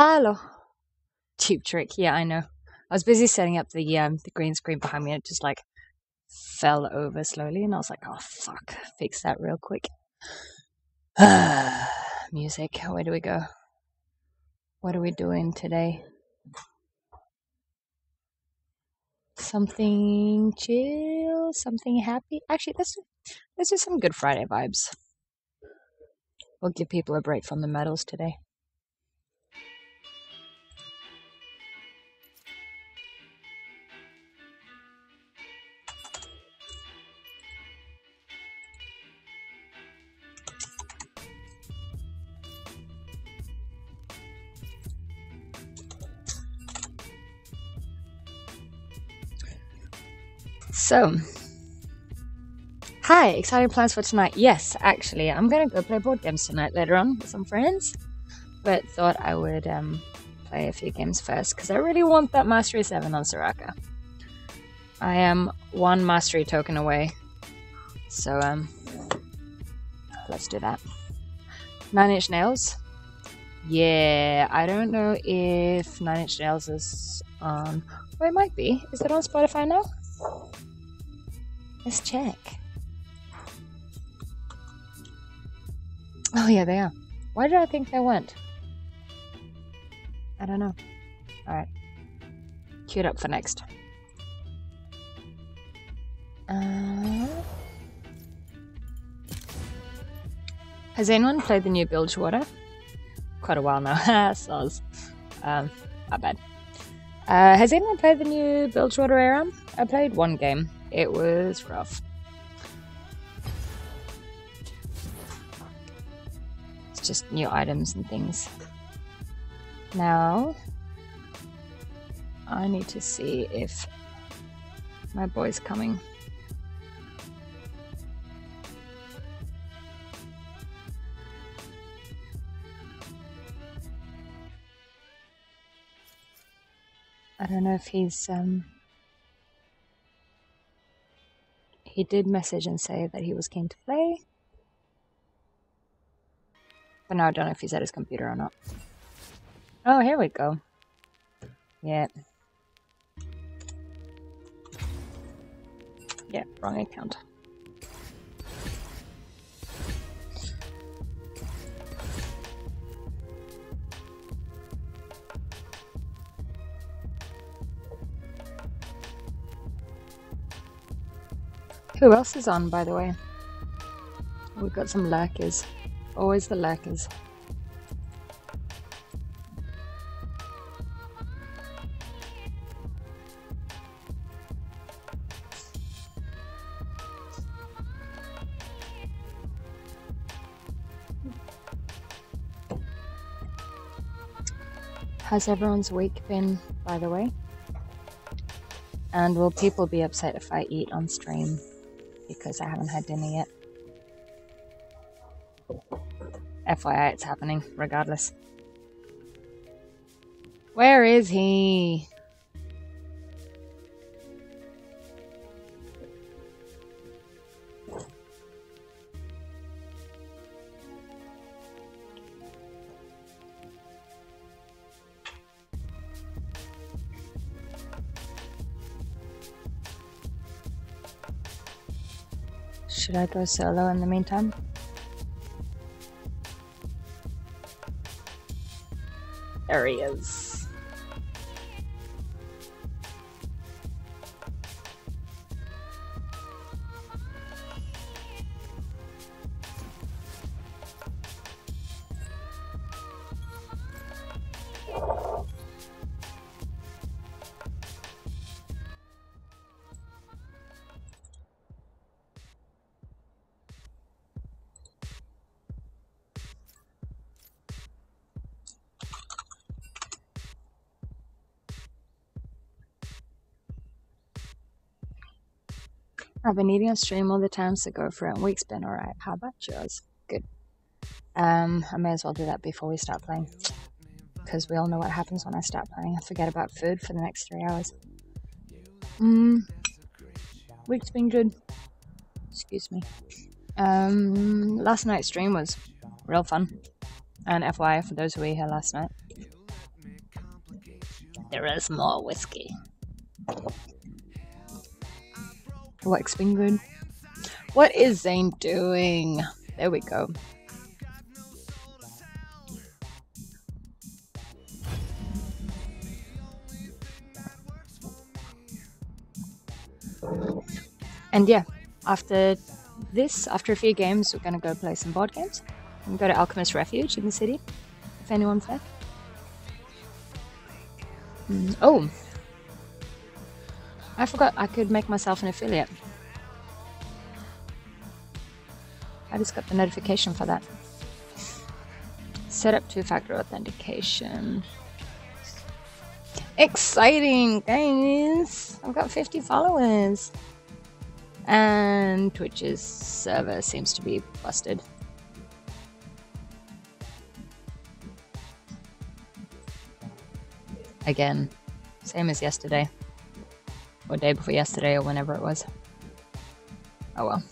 Hello. Cheap trick. Yeah, I know. I was busy setting up the um the green screen behind me and it just like fell over slowly and I was like, oh fuck, fix that real quick. Music. Where do we go? What are we doing today? Something chill, something happy. Actually, let's let's do some Good Friday vibes. We'll give people a break from the medals today. So, hi, exciting plans for tonight? Yes, actually, I'm gonna go play board games tonight later on with some friends, but thought I would um, play a few games first because I really want that Mastery 7 on Soraka. I am one Mastery token away, so um, let's do that. Nine Inch Nails. Yeah, I don't know if Nine Inch Nails is on. Well, it might be. Is it on Spotify now? Let's check. Oh, yeah, they are. Why did I think they weren't? I don't know. Alright. Queued up for next. Uh, has anyone played the new Bilgewater? Quite a while now. Soz. Um, not bad. Uh, has anyone played the new Bilgewater ARAM? I played one game. It was rough. It's just new items and things. Now, I need to see if my boy's coming. I don't know if he's um he did message and say that he was keen to play. But now I don't know if he's at his computer or not. Oh, here we go. Yeah. Yeah, wrong account. Who else is on, by the way? We've got some lurkers. Always the lurkers. How's everyone's week been, by the way? And will people be upset if I eat on stream? Because I haven't had dinner yet. FYI, it's happening regardless. Where is he? Should I go solo in the meantime? There he is. I've been eating on stream all the time, so go for it. Week's been alright. How about yours? Good. Um, I may as well do that before we start playing. Because we all know what happens when I start playing. I forget about food for the next three hours. Mm, week's been good. Excuse me. Um, last night's stream was real fun. And FYI, for those who were here last night, There is more whiskey. Been good? What is Zane doing? There we go. And yeah, after this, after a few games, we're gonna go play some board games. And go to Alchemist Refuge in the city, if anyone's there. Mm, oh, I forgot I could make myself an affiliate. I just got the notification for that. Set up two-factor authentication. Exciting, guys! I've got 50 followers. And Twitch's server seems to be busted. Again, same as yesterday. Or day before yesterday, or whenever it was. Oh well.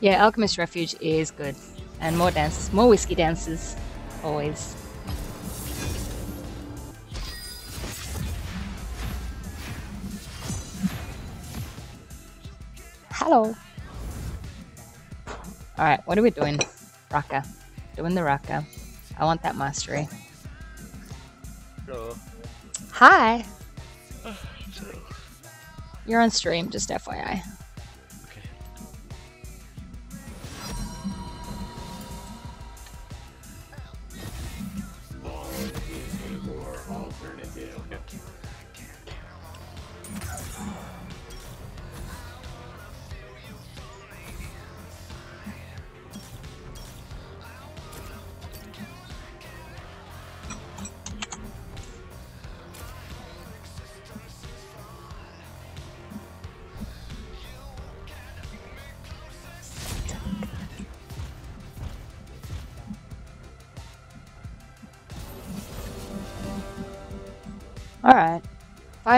Yeah, Alchemist Refuge is good. And more dances, more whiskey dances, always. Hello. Alright, what are we doing? Raka. Doing the Raka. I want that mastery. Hi! So, You're on stream, just FYI.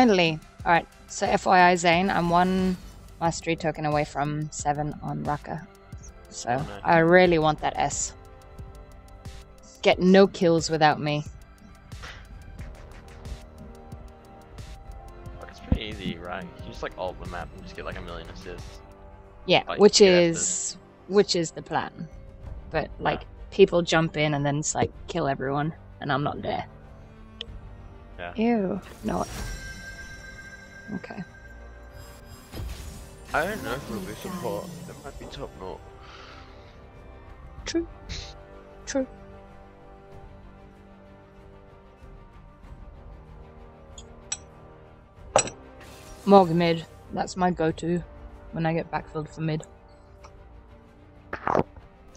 Finally. Alright, so FYI Zane, I'm one mastery token away from seven on Raka. So oh, nice. I really want that S. Get no kills without me. It's pretty easy, right? You just like alt the map and just get like a million assists. Yeah, Like, which yeah, is which is the plan. But like people jump in and then it's like kill everyone and I'm not there. Yeah. Ew. No. Okay. I don't know if it'll be support. It might be top note. True. True. Morg mid. That's my go-to when I get backfilled for mid.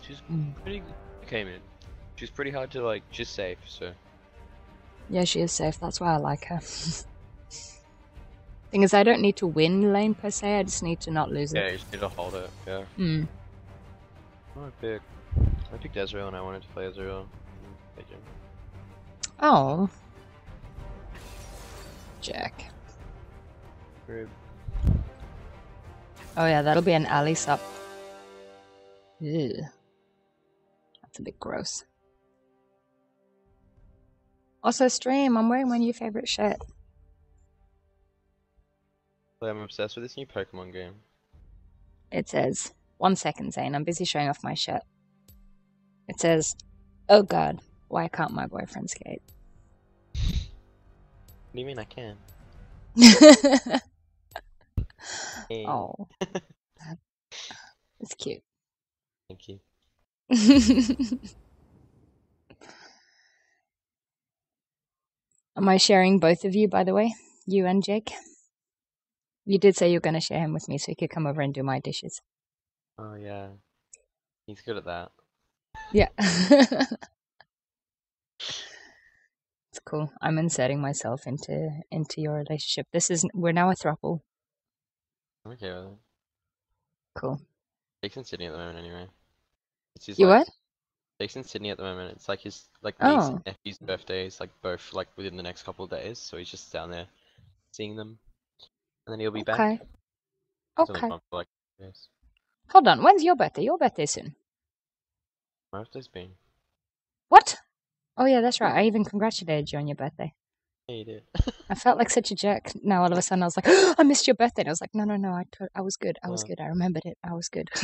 She's pretty good. Okay, man. She's pretty hard to like. just safe, so. Yeah, she is safe. That's why I like her. Thing is, I don't need to win lane per se. I just need to not lose Yeah, it. you just need to hold it. Yeah. Hmm. What I pick? I picked Ezreal and I wanted to play Ezreal. Mm, thank you. Oh. Jack. Rib. Oh yeah, that'll be an Ali sup. Ew. That's a bit gross. Also, stream. I'm wearing my new favorite shirt. Like, I'm obsessed with this new Pokemon game. It says, one second, Zane. I'm busy showing off my shirt. It says, oh god, why can't my boyfriend skate? What do you mean I can? Hey, oh. it's cute. Thank you. Am I sharing both of you, by the way? You and Jake? You did say you were going to share him with me so he could come over and do my dishes. Oh yeah. He's good at that. Yeah. it's cool. I'm inserting myself into into your relationship. This is we're now a throuple. I'm okay with it. Cool. Jake's in Sydney at the moment anyway. It's his, You like, what? Jake's in Sydney at the moment. It's like his like niece Oh. and nephew's birthdays, like both like within the next couple of days. So he's just down there seeing them, and then he'll be back. Okay. Only Okay. gone like. Hold on. When's your birthday? Your birthday soon. My birthday's been. What? Oh yeah, that's right. I even congratulated you on your birthday. Yeah, you did. I felt like such a jerk. Now all of a sudden I was like, I missed your birthday. And I was like, no, no, no. I, to- I was good. I was Oh. good. I remembered it. I was good.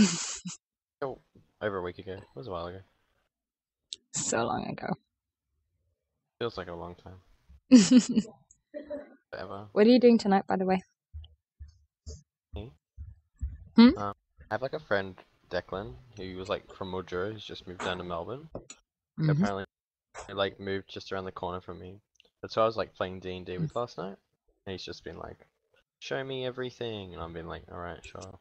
Oh, over a week ago. It was a while ago. so long ago. Feels like a long time. Forever. what are you doing tonight, by the way? Hmm? Um, I have like a friend, Declan, who was like from Mildura, he's just moved down to Melbourne. Mhm. Apparently, he like moved just around the corner from me. That's who I was like playing D and D hmm. with last night, and he's just been like, "Show me everything," and I've been like, "All right, sure."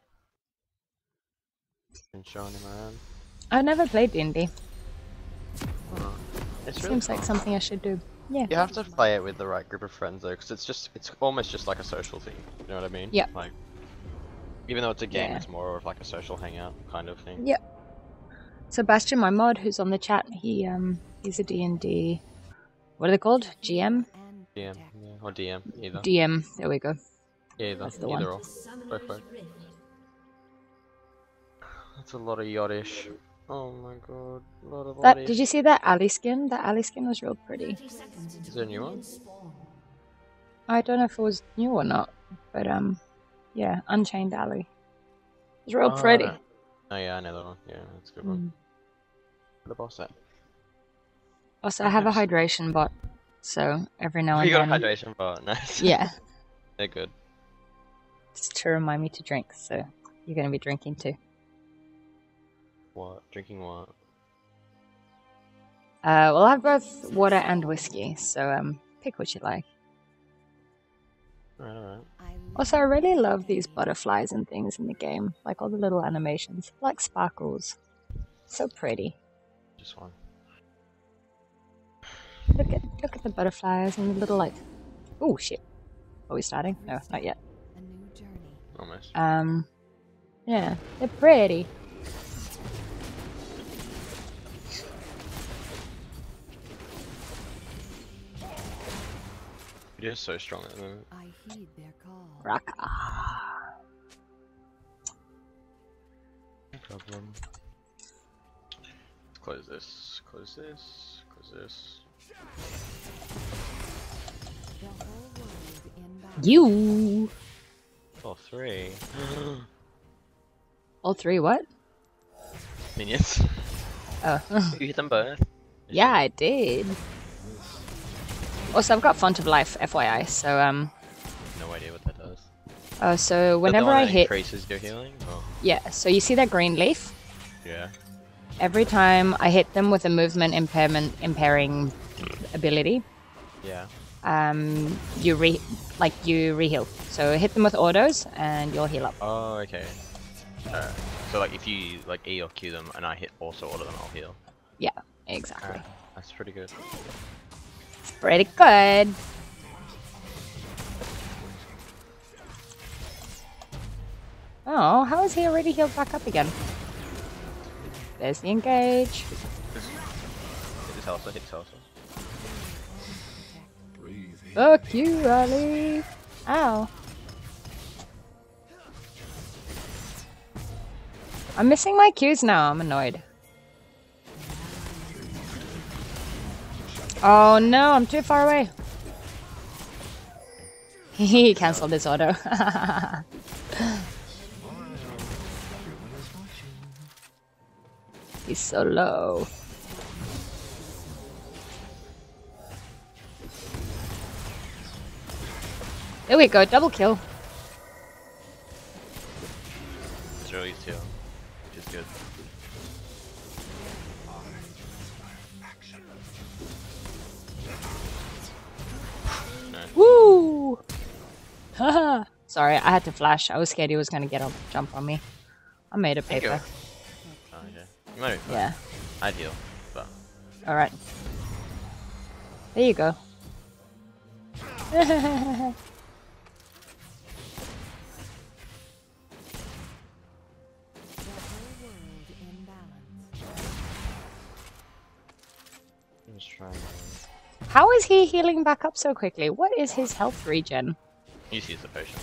Been showing him around. I've never played D&D. Oh, it's really Seems like something I should do. Yeah. You have to play it with the right group of friends though, because it's just it's almost just like a social thing. You know what I mean? Yeah. Like, even though it's a game, Yeah. it's more of like a social hangout kind of thing. Yep. Sebastian, my mod, who's on the chat, he um he's a D&D. What are they called? GM, DM, yeah, or DM, either. DM. There we go. yeah, either, that's the either one. or. Both, both. That's a lot of yachtish. Oh my god, a lot of That did you see that Ali skin? That Ali skin was real pretty. Is there a new one? I don't know if it was new or not, but um, yeah, Unchained Alley. It's real Oh, pretty. Oh yeah, I know that one. Yeah, that's a good one. Mm. The boss at. Also, I have a hydration bot, so every now and you got a hydration bot, nice. yeah, They're good. just to remind me to drink. So you're gonna be drinking too. What? Drinking what? Uh, well, I have both water and whiskey, so um, pick what you like. Alright, alright. Also, I really love these butterflies and things in the game, like all the little animations, like sparkles. So pretty. Just one. Look at look at the butterflies and the little like. Oh shit! Are we starting? No, not yet. A new journey. Almost. Um, yeah, they're pretty. You're so strong at the moment. I heed their call. Raka. No problem. Close this. Close this. Close this. The whole world inbound. You. Oh, three. All three. What? Minions. Oh, you hit them both? yeah, I did. Also, I've got Font of Life, FYI. So um, No idea what that does. uh, so Is that the whenever I hit, increases your healing. Oh, yeah. So you see that green leaf? yeah. Every time I hit them with a movement impairment impairing ability, Yeah. um, you re like you reheal. So hit them with autos, and you'll heal up. Oh, okay. So like if you like E or Q them and I hit also all of them, I'll heal. Yeah, exactly. That's pretty good. Pretty good. Oh, how is he already healed back up again? There's the engage. Hit this also, hit this also. Fuck you, Ali. Ow. I'm missing my cues now. I'm annoyed. Oh no, I'm too far away. He cancelled his auto. He's so low. There we go, double kill. Zero is heal, which is good. Woo! Haha. Sorry, I had to flash. I was scared he was gonna get a jump on me. I made a Thank you. paper. Oh, okay. You might be fine. Yeah. I'd heal, but Alright. There you go. The whole world in balance. I'm just trying. How is he healing back up so quickly? What is his health regen? Use use the potion.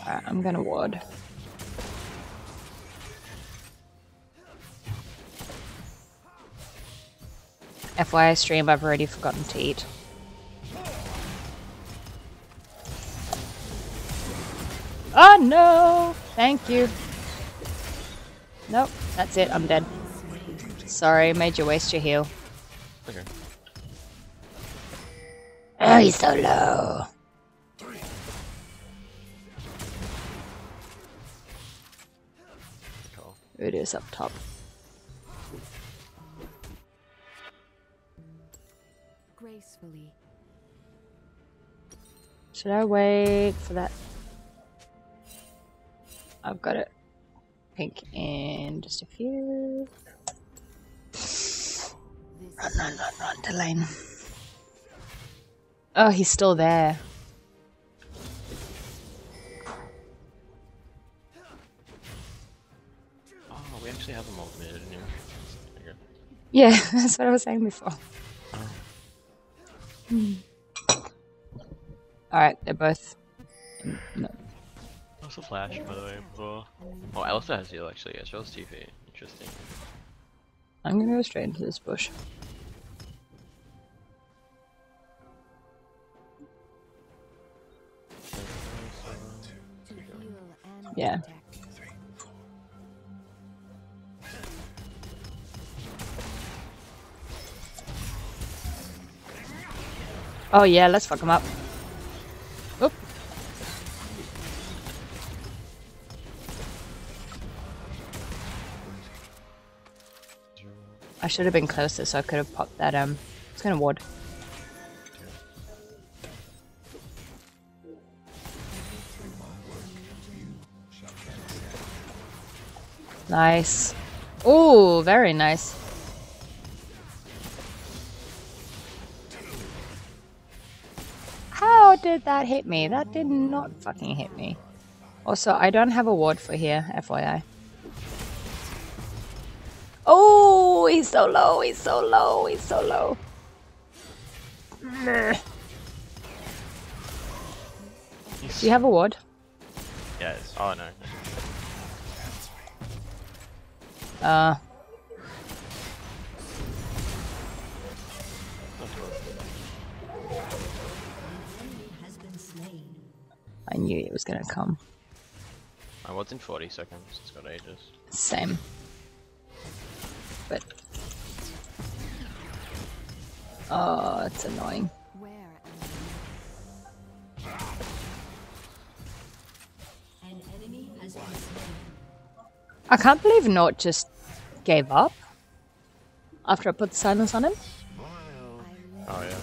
Alright, I'm gonna ward. FYI stream, I've already forgotten to eat. Oh no! Thank you. Nope, that's it, I'm dead. Sorry, made you waste your heal. Okay. Oh, he's so low. Cool. It is up top. Gracefully. Should I wait for that? I've got it. Pink in just a few. This Run, run, run, run, Delane. Oh, he's still there. Oh, we actually have a all mid in here. Okay. Yeah, that's what I was saying before. Oh. Hmm. Alright, they're both. No. What's the flash, by the way, before? Oh, Alistar has heal actually. Yeah, shows TP. Interesting. I'm gonna go straight into this bush. Yeah. Oh yeah, let's fuck him up. Oop. I should have been closer so I could have popped that um it's gonna ward. Nice. Ooh, very nice. How did that hit me? That did not fucking hit me. Also, I don't have a ward for here, FYI. Oh, he's so low, he's so low, he's so low. Do you have a ward? Yes. Oh no. Uh, I knew it was gonna come. I was in 40 seconds. It's got ages. Same. But. Oh, it's annoying. I can't believe not just gave up after I put the silence on him. Oh yeah.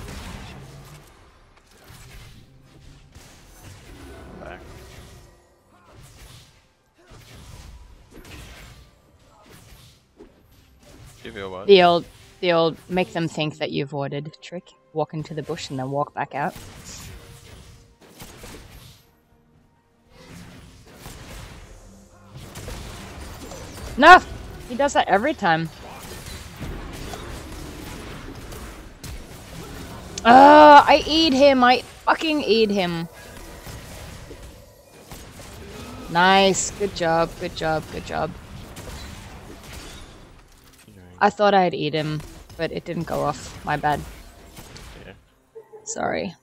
Back. Give you what? The old, the old make them think that you've ordered trick. Walk into the bush and then walk back out. No, he does that every time. Uh, I eat him. I fucking eat him. Nice. Good job. Good job. Good job. I thought I'd eat him, but it didn't go off. My bad. Yeah. Sorry.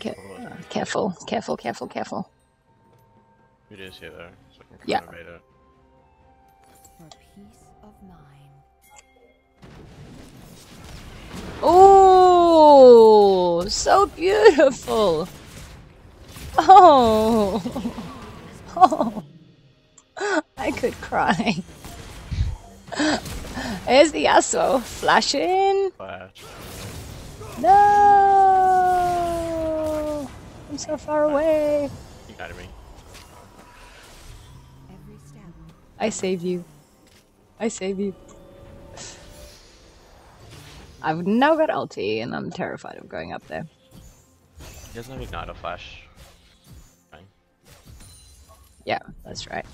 Ca- uh, careful, careful, careful, careful. It is here though, so I can Yeah. kind of evade it. for peace of mind. Oh, so beautiful. Oh, oh, I could cry. There's the Yasuo flashing. Flash. No, I'm so far away. You got me. I save you. I save you. I've now got ulti, and I'm terrified of going up there. He doesn't have ignite or flash. Fine. Yeah, that's right.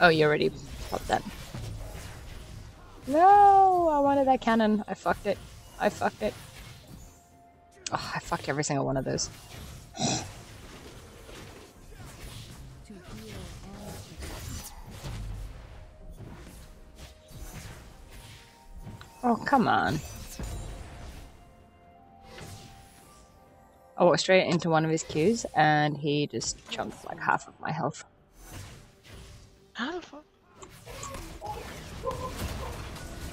Oh, you already popped that. No, I wanted that cannon. I fucked it. I fucked it. Oh, I fucked every single one of those. Oh, come on. I walked straight into one of his queues and he just chunked like half of my health. How the fuck?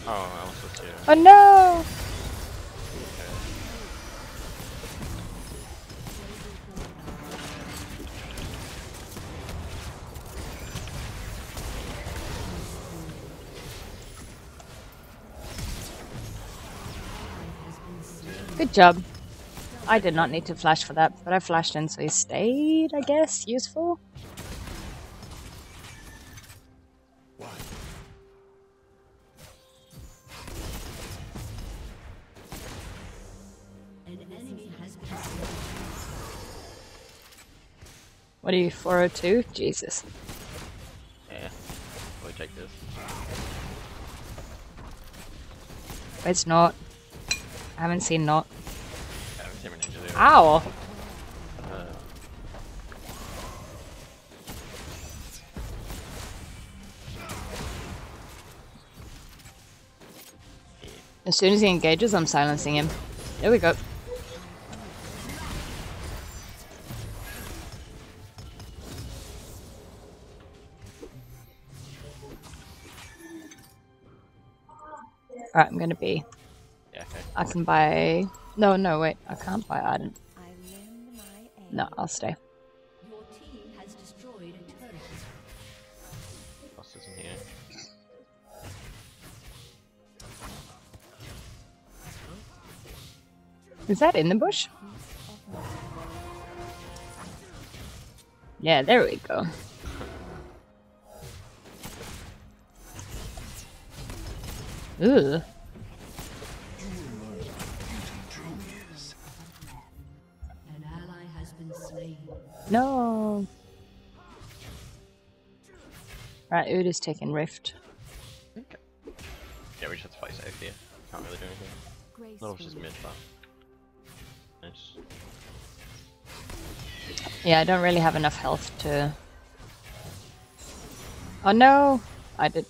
Oh, I was supposed to. Oh no! Good job. I did not need to flash for that, but I flashed in so he stayed, I guess, useful. What are you, 402? Jesus. Yeah. We take this. It's not. I haven't seen not. Team ninja do. Ow! Uh, As soon as he engages, I'm silencing him. There we go. Alright, I'm gonna be. I can buy. No, no, wait. I can't buy Ardent. I lend my. No, I'll stay. Is that in the bush? Yeah, there we go. Ugh. No. Right, Udyr's taking Rift. Okay. Yeah, we just have to play safe here. Can't really do anything. Not just mid, but. Nice. Yeah, I don't really have enough health to. Oh no! I did.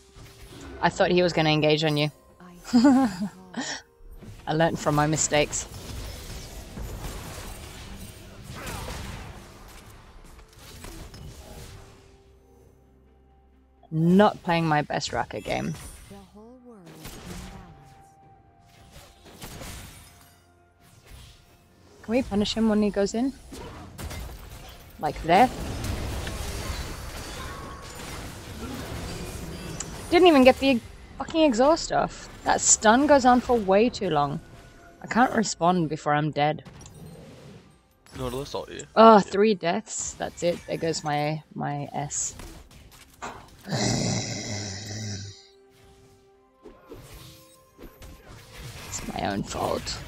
I thought he was going to engage on you. I stand tall. I learned from my mistakes. Not playing my best Raka game. The whole world in balance. Can we punish him when he goes in? Like there? Didn't even get the fucking exhaust off. That stun goes on for way too long. I can't respond before I'm dead. Nautilus ult you. Oh, three deaths. That's it. There goes my my S. It's my own fault.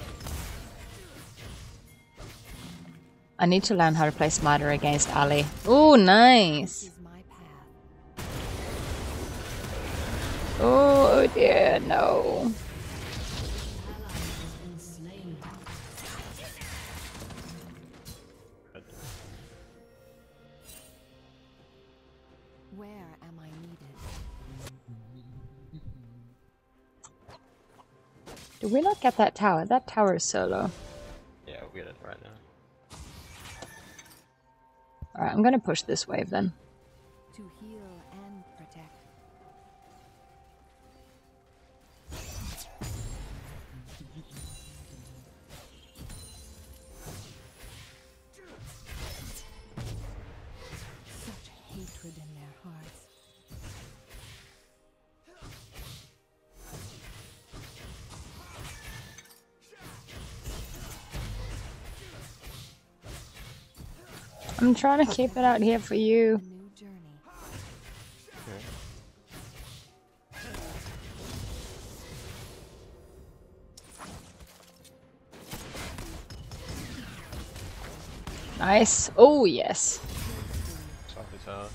I need to learn how to play smarter against Ali. Oh, nice. Oh dear, no. Did we not get that tower? That tower is solo. Yeah, we'll get it right now. Alright, I'm gonna push this wave then. I'm trying to keep it out here for you. A new journey. Nice. Oh, yes. Stop his tower.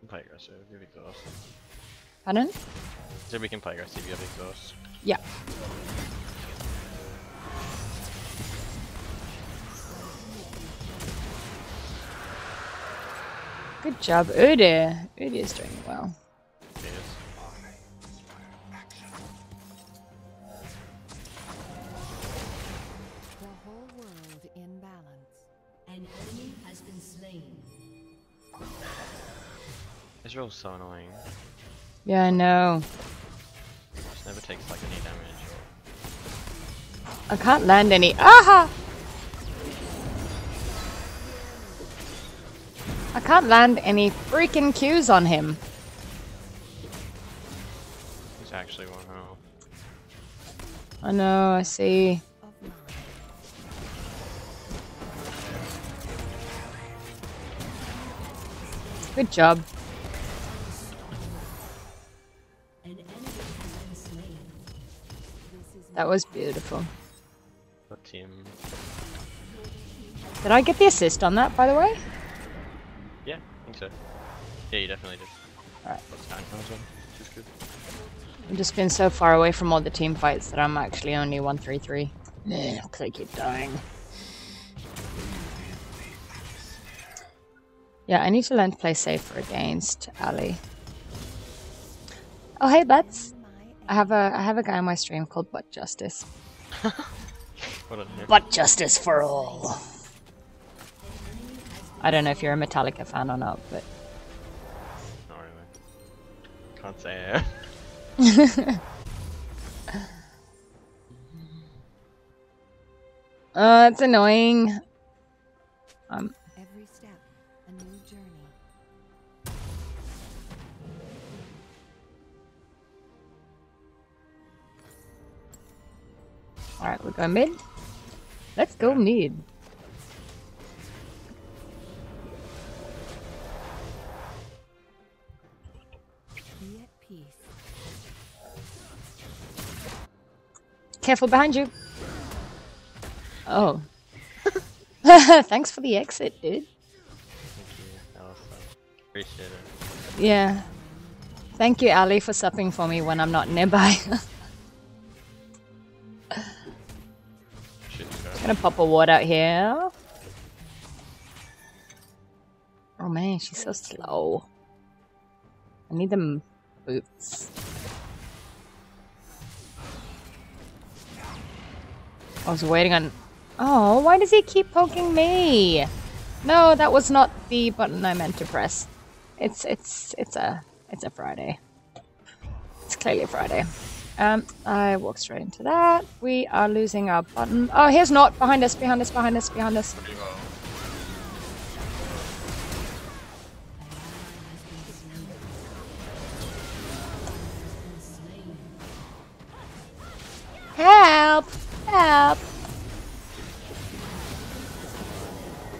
We can play aggressive, you have exhaust. Pardon? So we can play aggressive, you have exhaust. Yeah. Good job, Udyr. Udyr's doing well. Yes. The Ezreal's so annoying. Yeah, I know. Just never takes like any damage. I can't land any. Aha! I can't land any freaking Qs on him. He's actually one health. I know, I see. Good job. An enemy has been slain. This is That was beautiful. Team. Did I get the assist on that, by the way? Yeah, I think so. Yeah, you definitely did. Alright. Lots of time as well, which is good. I've just been so far away from all the team fights that I'm actually only 133. Yeah, because I keep dying. Yeah, I need to learn to play safer against Ali. Oh hey Butts! I have a I have a guy on my stream called Butt Justice. What. Butt Justice for all. I don't know if you're a Metallica fan or not, but Not really. Can't say it. uh, it's annoying. Um, Every step, a new journey. all right, we're going mid. Let's go mid. Careful behind you. Oh. Thanks for the exit, dude. Thank you, Alistar. Appreciate it. Yeah. Thank you, Ali, for supping for me when I'm not nearby. Shit, go. Gonna pop a ward out here. Oh man, she's so slow. I need them boots. I was waiting on. Oh, why does he keep poking me? No, that was not the button I meant to press. It's it's it's a it's a Friday. It's clearly a Friday. Um, I walk straight into that. We are losing our button. Oh, here's not behind us, behind us, behind us, behind us. Help!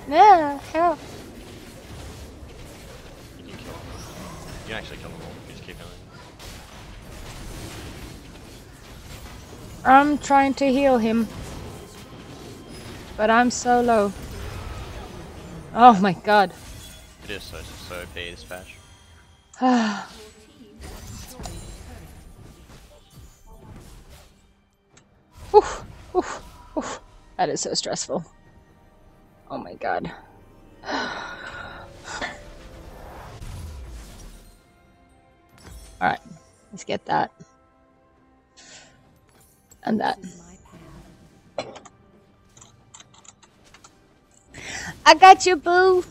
No, help! You can kill them. You can actually kill them all. You just keep going. I'm trying to heal him. But I'm so low. Oh my god. It is so, so OP this patch. Oof, oof, oof. That is so stressful. Oh my god. Alright, let's get that. And that. I got you, boo!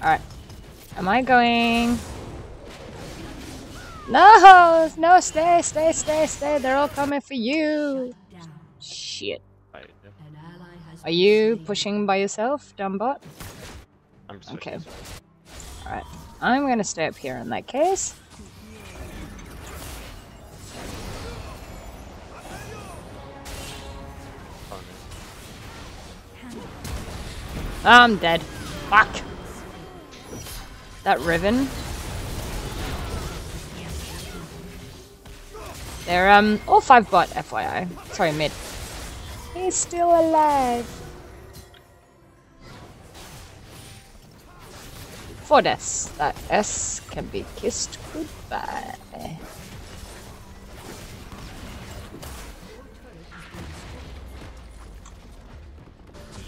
Alright. Am I going? No! No, stay, stay, stay, stay. They're all coming for you. Shit. Right, yeah. An ally has Are you pushing by yourself, Dumbot? I'm just Okay. Alright. I'm gonna stay up here in that case. Oh. I'm dead. Fuck. That Riven. They're um all five bot, FYI. Sorry, mid. He's still alive. Four deaths. That S can be kissed goodbye.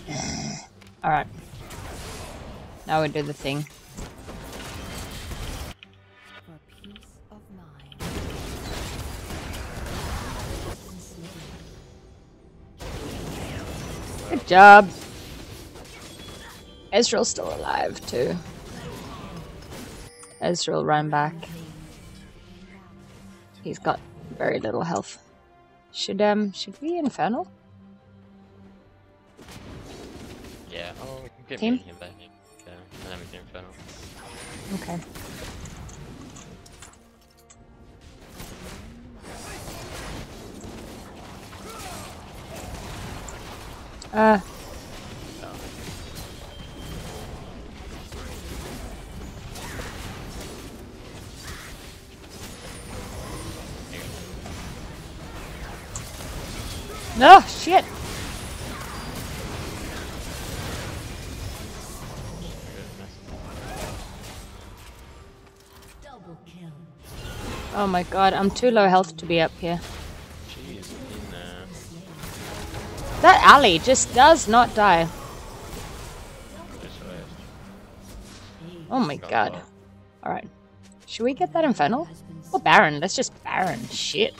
Alright. Now we do the thing. Good job. Ezreal's still alive too. Ezreal ran back. He's got very little health. Should um should we infernal? Yeah. Oh, we can get Team? back. Yeah, and then we can infernal. Okay. Uh, no shit. Double kill. Oh my god, I'm too low health to be up here. That Ali just does not die. Oh my god. Alright. Should we get that infernal? Or Baron? Let's just Baron. Shit.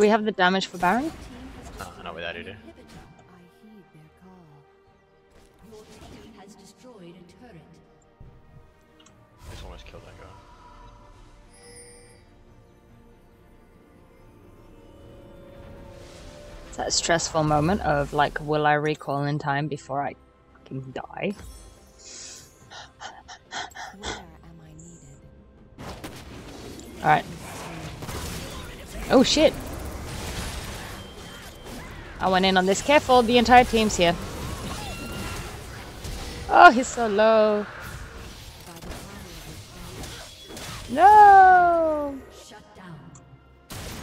Do we have the damage for Baron? Ah, not without it. I heed their call. Has destroyed a turret. Just almost killed that guy. It's that stressful moment of like, will I recall in time before I fucking die? Where am I needed? Alright. Oh shit! I went in on this. Careful, the entire team's here. Oh, he's so low. No!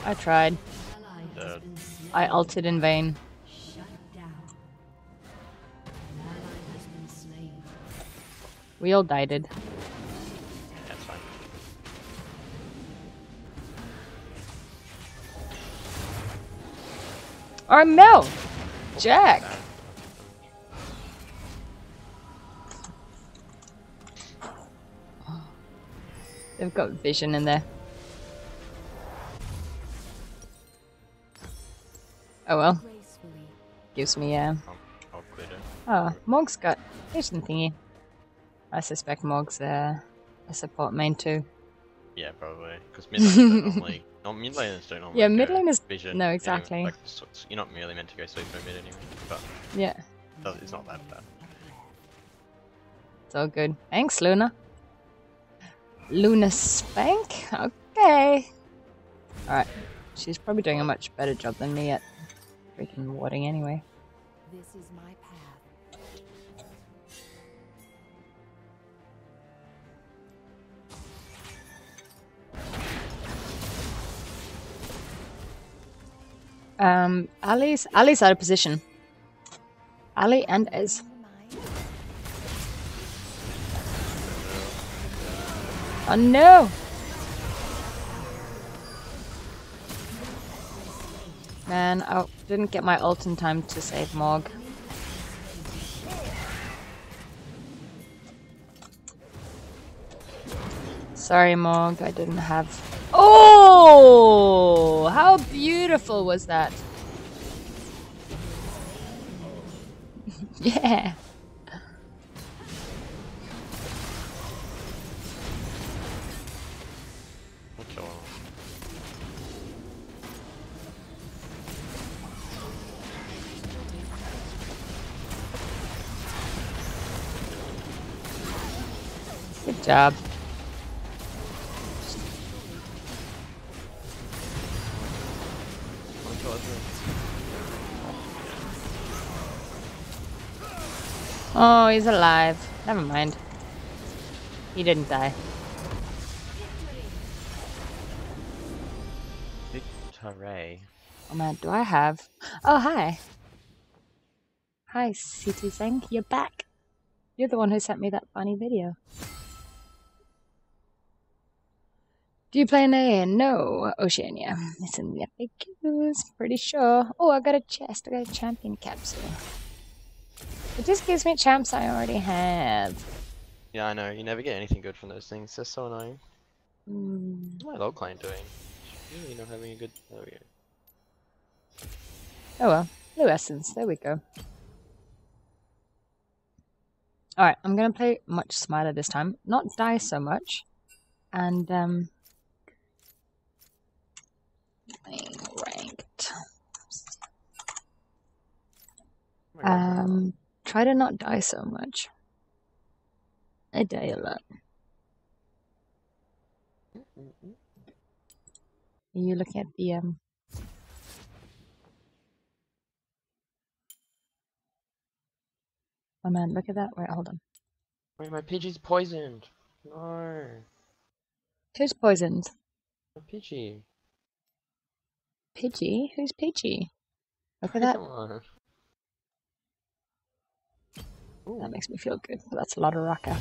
I tried. I ulted in vain. We all died. Or Mel! Jack! They've got vision in there. Oh well, gives me I'll it. Oh, Morg's got vision thingy. I suspect Morg's uh, a support main too. Yeah, probably. Because mid laners normally. No, mid laners don't normally. Yeah, go mid laners- Vision no, anyway. exactly. Like, s- s- you're not really meant to go sweeper mid anyway. But Yeah, it's not that bad. it's all good. Thanks, Luna. Luna Spank? Okay. Alright. She's probably doing a much better job than me at freaking warding anyway. This is my Um, Ali's Ali's out of position. Ali and Ez. Oh no! Man, I didn't get my ult in time to save Morg. Sorry, Morg, I didn't have. Oh! How beautiful was that? yeah! We'll kill him. Good job. Oh, he's alive. Never mind. He didn't die. Victory. Oh man, do I have? Oh, hi. Hi, CT Zeng. You're back. You're the one who sent me that funny video. Do you play in A? No, Oceania. It's in the FAQs, pretty sure. Oh, I got a chest. I got a champion capsule. It just gives me champs I already have. Yeah, I know. You never get anything good from those things. They're so annoying. Hmm. What's my log client doing? Really not having a good. There we go. Oh well, blue essence. There we go. Alright, I'm gonna play much smarter this time. Not die so much. And, um. Ranked. Oh. Um. Try to not die so much. I die a lot. Are you looking at the, um. Oh man, look at that. Wait, hold on. Wait, my Pidgey's poisoned. No, Who's poisoned? my Pidgey. Pidgey? Who's Pidgey? Look at that. Come on. Ooh, That makes me feel good. That's a lot of Raka.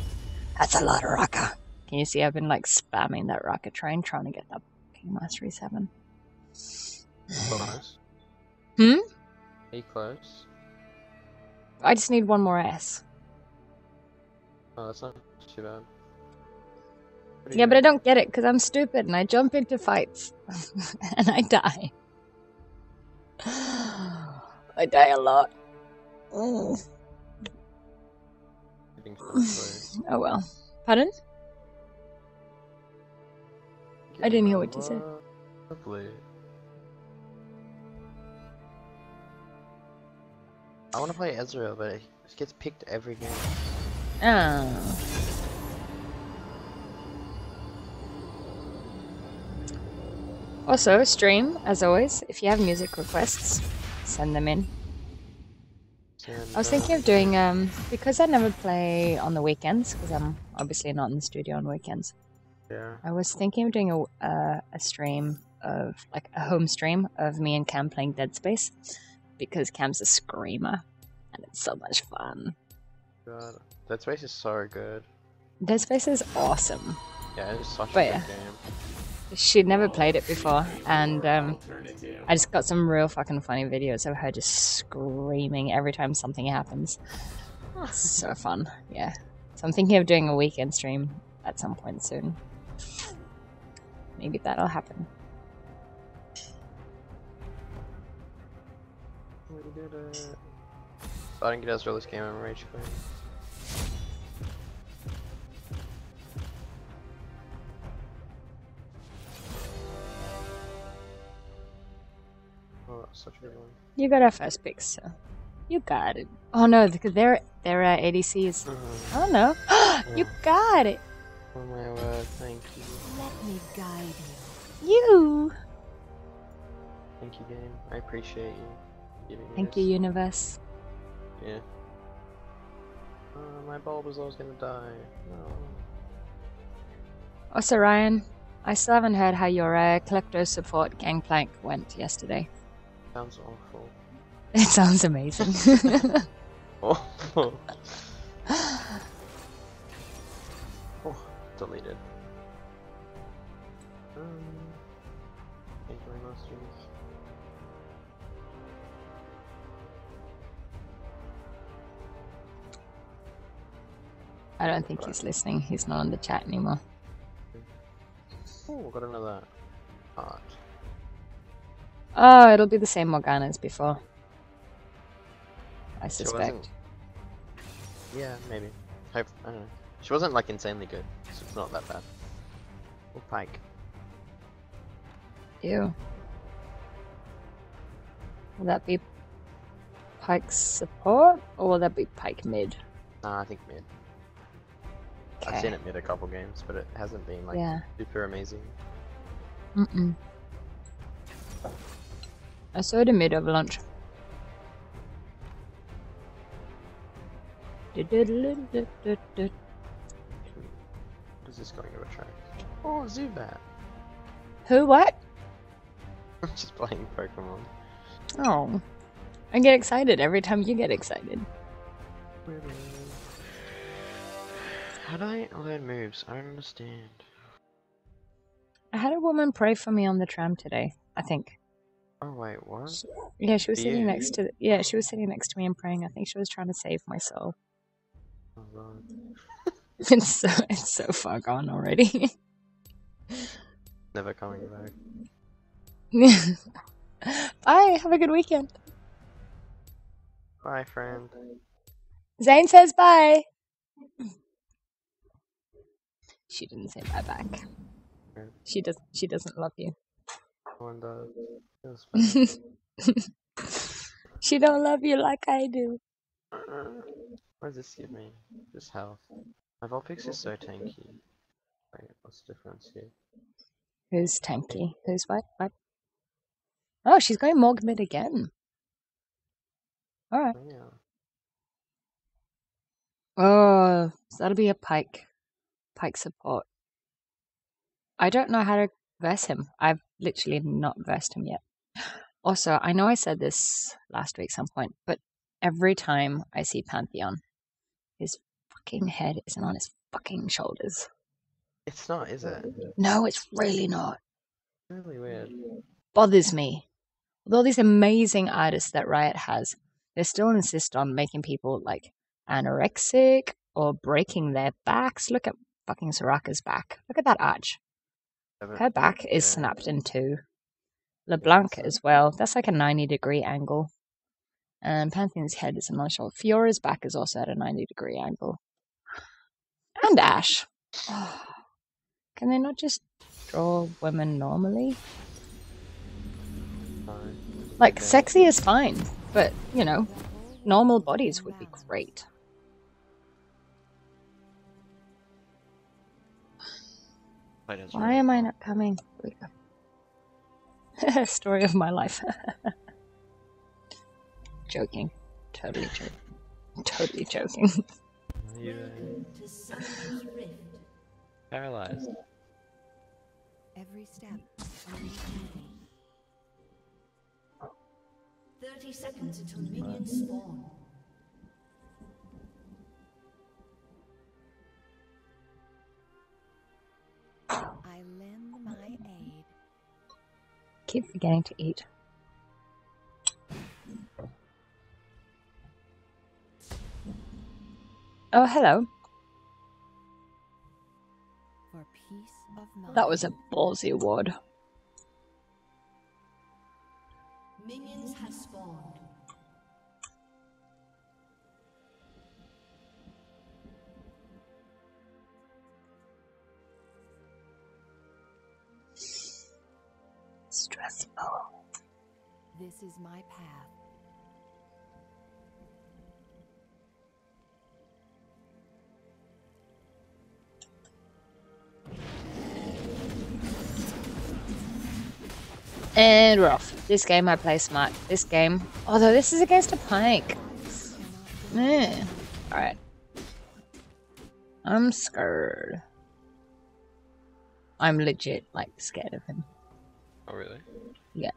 That's a lot of Raka. Can you see I've been like spamming that rocket train trying to get that King Mastery 7. close. Hmm? Are you close? I just need one more S. Oh, that's not too bad. Yeah, you but I don't get it because I'm stupid and I jump into fights and I die. I die a lot. Mm. Close. Oh well. Pardon? I didn't hear what you said. Lovely. I want to play Ezreal, but he just gets picked every game. Oh. Also, stream, as always. If you have music requests, send them in. I was thinking of doing, um, because I never play on the weekends, because I'm obviously not in the studio on weekends. Yeah. I was thinking of doing a, uh, a stream of, like, a home stream of me and Cam playing Dead Space, because Cam's a screamer, and it's so much fun. God. That space is so good. Dead Space is awesome. Yeah, it's such But a yeah. good game. She'd never played it before, and um, I just got some real fucking funny videos of her just screaming every time something happens. So fun, yeah. So I'm thinking of doing a weekend stream at some point soon. Maybe that'll happen. I didn't get Ezreal this game, I'm rage quitting. Oh, that's such a good one. You got our first pick, so you got it. Oh no, because they're they're uh, ADCs. Mhm. Oh no, you got it. Oh my word, thank you. Let me guide you. You. Thank you, game. I appreciate you giving Thank this. you, universe. Yeah. Uh, my bulb is always gonna die. No. Also, Ryan, I still haven't heard how your uh, Klepto support gangplank went yesterday. Sounds awful. It sounds amazing. Awful. oh, deleted. Um, my masters. I don't think he's listening. He's not on the chat anymore. Oh, got another heart. Oh, it'll be the same Morgana as before. I suspect. Yeah, maybe. Hope I don't know. She wasn't like insanely good, so it's not that bad. Or Pyke. Ew. Will that be Pyke support or will that be Pyke mid? Nah, I think mid. I've seen it mid a couple games, but it hasn't been like Yeah. super amazing. Mm-mm. I saw it in mid over lunch. Is this going to attract? Oh, Zubat! Who? What? I'm just playing Pokemon. Oh. I get excited every time you get excited. How do I learn moves? I don't understand. I had a woman pray for me on the tram today. I think. Oh wait, what? Yeah, she was sitting you? next to. Yeah, she was sitting next to me and praying. I think she was trying to save my soul. Oh, God. It's so it's so far gone already. Never coming back. Bye. Have a good weekend. Bye, friend. Zane says bye. She didn't say bye back. She does. She doesn't love you. No one does. She don't love you like I do. Uh, what does this give me? Just health. My Vulpix is so tanky. Wait, what's the difference here? Who's tanky? Who's what? What? Oh, she's going Morg mid again. All right. Oh, yeah. Oh, so that'll be a Pyke. Pyke support. I don't know how to verse him. I've literally not versed him yet. Also, I know I said this last week some point, but every time I see Pantheon, his fucking hmm. head isn't on his fucking shoulders. It's not, is it? No, it's really not. Really weird. Bothers me. With all these amazing artists that Riot has, they still insist on making people like anorexic or breaking their backs. Look at fucking Soraka's back. Look at that arch. Her back is snapped in two. LeBlanc as well. That's like a 90 degree angle. And Pantheon's head is on shoulder. Fiora's back is also at a 90 degree angle. And Ashe. Can they not just draw women normally? Like, sexy is fine, but, you know, normal bodies would be great. Why really am I not coming? Here. Story of my life. joking. Totally joking. Totally joking. Are you To Summoner's Rift. paralyzed? Every step. 30 seconds until minions spawn. I lend my aid. Keep forgetting to eat. Oh, hello. For peace of mind. That was a ballsy award. Stressful. This is my path. And we're off. This game I play smart. This game, although this is against a Pyke. Eh. Alright. I'm scared. I'm legit, like, scared of him. Oh, really? Yeah.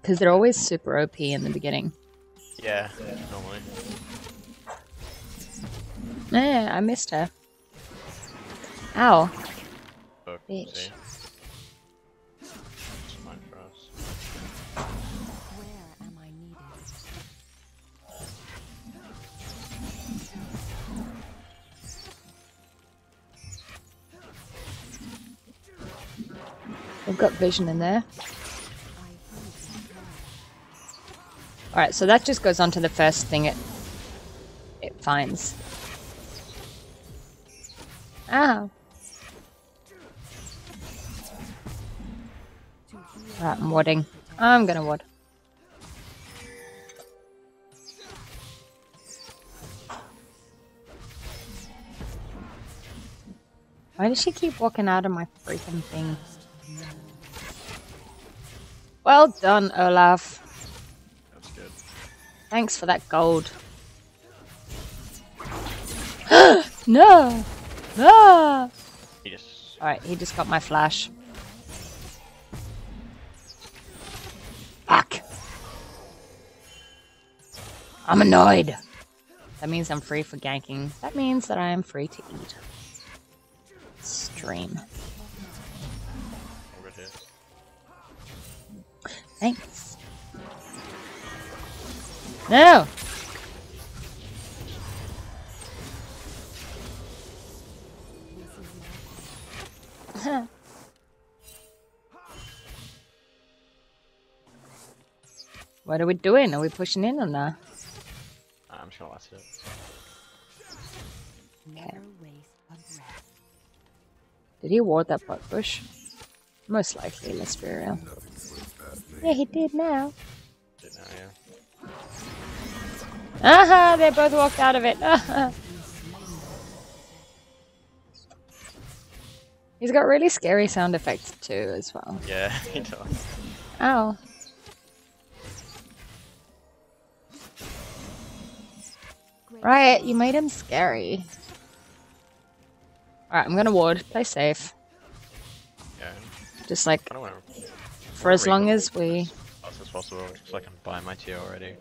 Because they're always super OP in the beginning. Yeah, normally. Eh, I missed her. Ow. Oh, Bitch. see? We've got vision in there. Alright, so that just goes on to the first thing it it finds. Ah. To heal I'm wadding. I'm gonna wad. Why does she keep walking out of my freaking thing? Well done, Olaf. That's good. Thanks for that gold. no! No! He just Alright, he just got my flash. Fuck! I'm annoyed. That means I'm free for ganking. That means that I am free to eat. Stream. Thanks. No! This is my path. What are we doing? Are we pushing in or not? I'm gonna last it. Never waste a breath. Did he ward that butt bush? Most likely, let's be real. Yeah, he did now. Did now, yeah. Aha! They both walked out of it. Aha. He's got really scary sound effects too, as well. Yeah, he does. Ow. Great Right, you made him scary. Alright, I'm gonna ward. Play safe. Yeah. Just like I don't want to for as long as we. as as possible, so I can buy my tier already.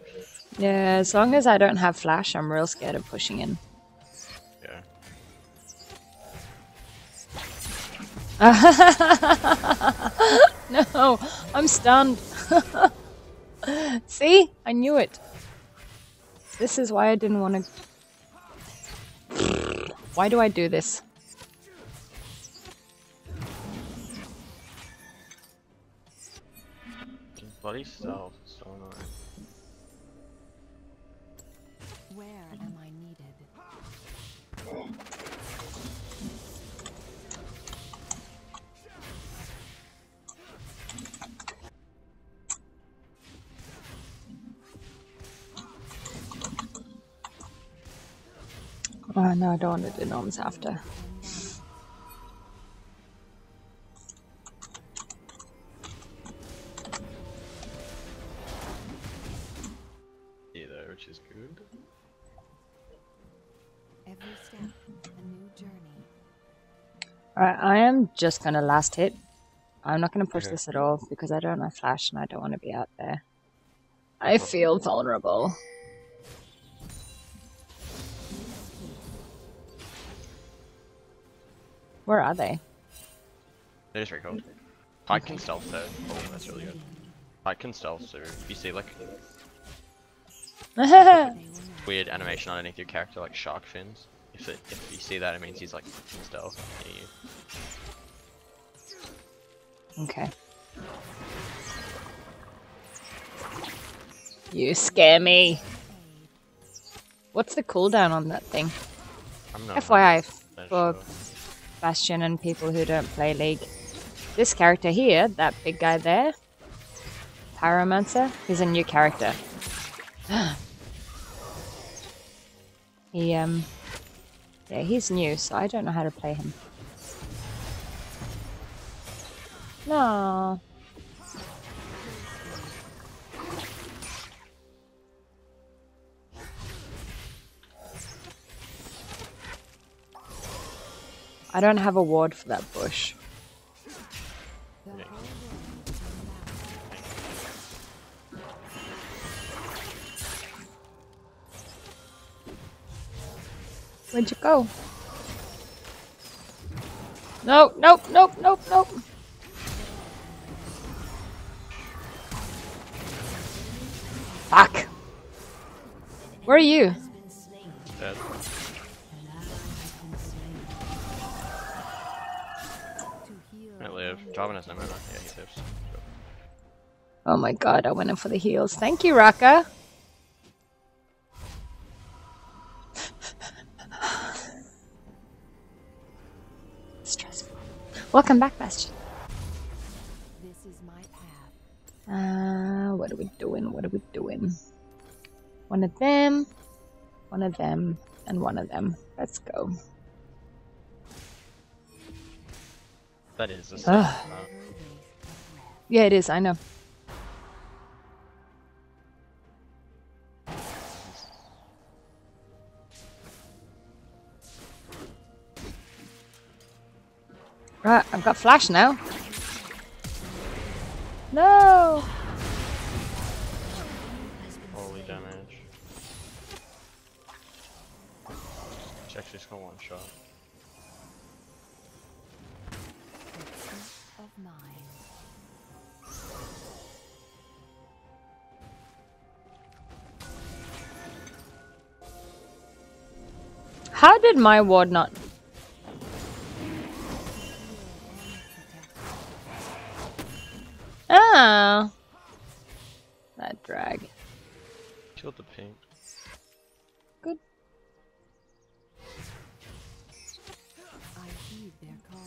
Yeah, as long as I don't have flash, I'm real scared of pushing in. Yeah. no, I'm stunned. See? I knew it. This is why I didn't want to. Why do I do this? Bloody stealth, it's so annoying. Where am I needed? Oh no, I don't want to do gnomes after. Alright, I am just gonna last hit. I'm not gonna push Okay. this at all because I don't have flash and I don't want to be out there. I feel vulnerable. Where are they? They just recalled. I can stealth though. Oh, that's really good. I can stealth, so if you see like They will know. weird animation underneath your character, like shark fins, if it, if you see that, it means he's like in stealth near you. Okay. You scare me. What's the cooldown on that thing? I'm not FYI 100% for sure. Bastion and people who don't play League. This character here, that big guy there, Pyromancer, he's a new character. he, um, yeah, he's new, so I don't know how to play him. No. I don't have a ward for that bush. Where'd you go? No, nope, nope, nope, nope. Fuck. Where are you? Dead. To heal Might live. Jarvan has no mana. Yeah, he lives. Oh my god, I went in for the heals. Thank you, Raka. Welcome back, Bastion. This is my path. Uh, what are we doing? What are we doing? One of them, one of them, and one of them. Let's go. That is a Ugh. stealth. Never waste a breath. Yeah, it is. I know. Right, I've got flash now. No! Holy damage. Check actually just one shot. How did my ward not Ah, that drag. Killed the pink. Good. I heed their call.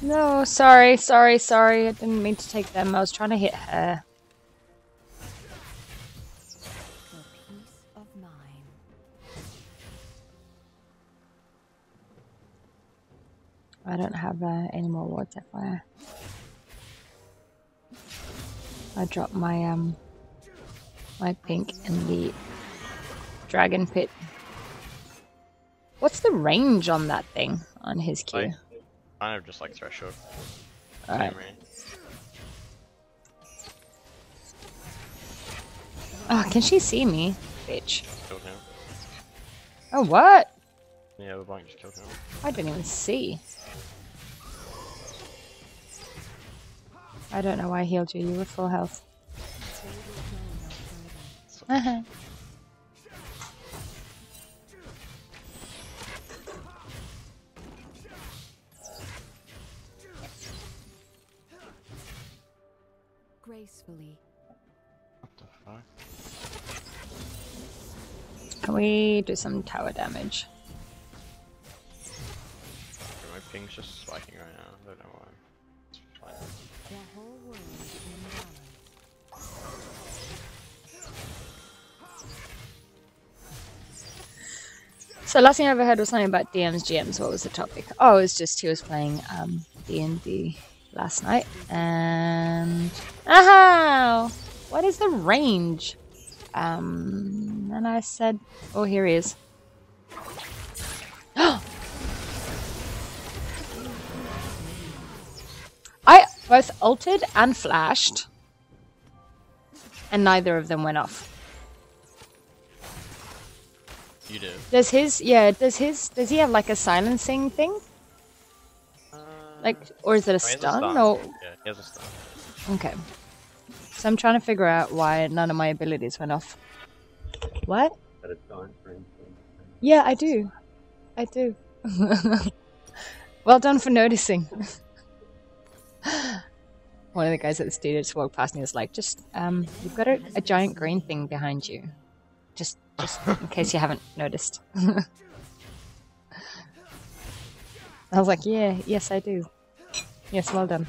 No, sorry, sorry, sorry. I didn't mean to take them. I was trying to hit her. I don't have uh, any more wards, FYI. I dropped my um my pink in the dragon pit. What's the range on that thing on his Q? Like, kind of just like threshold. Alright. Oh, can she see me? Bitch. Oh, what? Yeah, LeBlanc just killed him. I didn't even see. I don't know why I healed you. You were full health. They will go no further. Gracefully. What the fuck? Can we do some tower damage? My ping's just spiking right now. I don't know why. So last thing I ever heard was something about DMs, GMs. What was the topic? Oh, it was just he was playing um, D&D last night, and aha, what is the range? Um, and I said, oh, here he is. I both altered and flashed, and neither of them went off. You did. Does his yeah? Does his does he have like a silencing thing? Uh, Like, or is it a oh, a stun? stun. Or Yeah, he has a stun. okay. So I'm trying to figure out why none of my abilities went off. What? But it's gone for instance. Yeah, I do. I do. well done for noticing. One of the guys at the studio just walked past me and was like, just, um, you've got a, a giant green thing behind you. Just, just in case you haven't noticed. I was like, yeah, yes, I do. Yes, well done.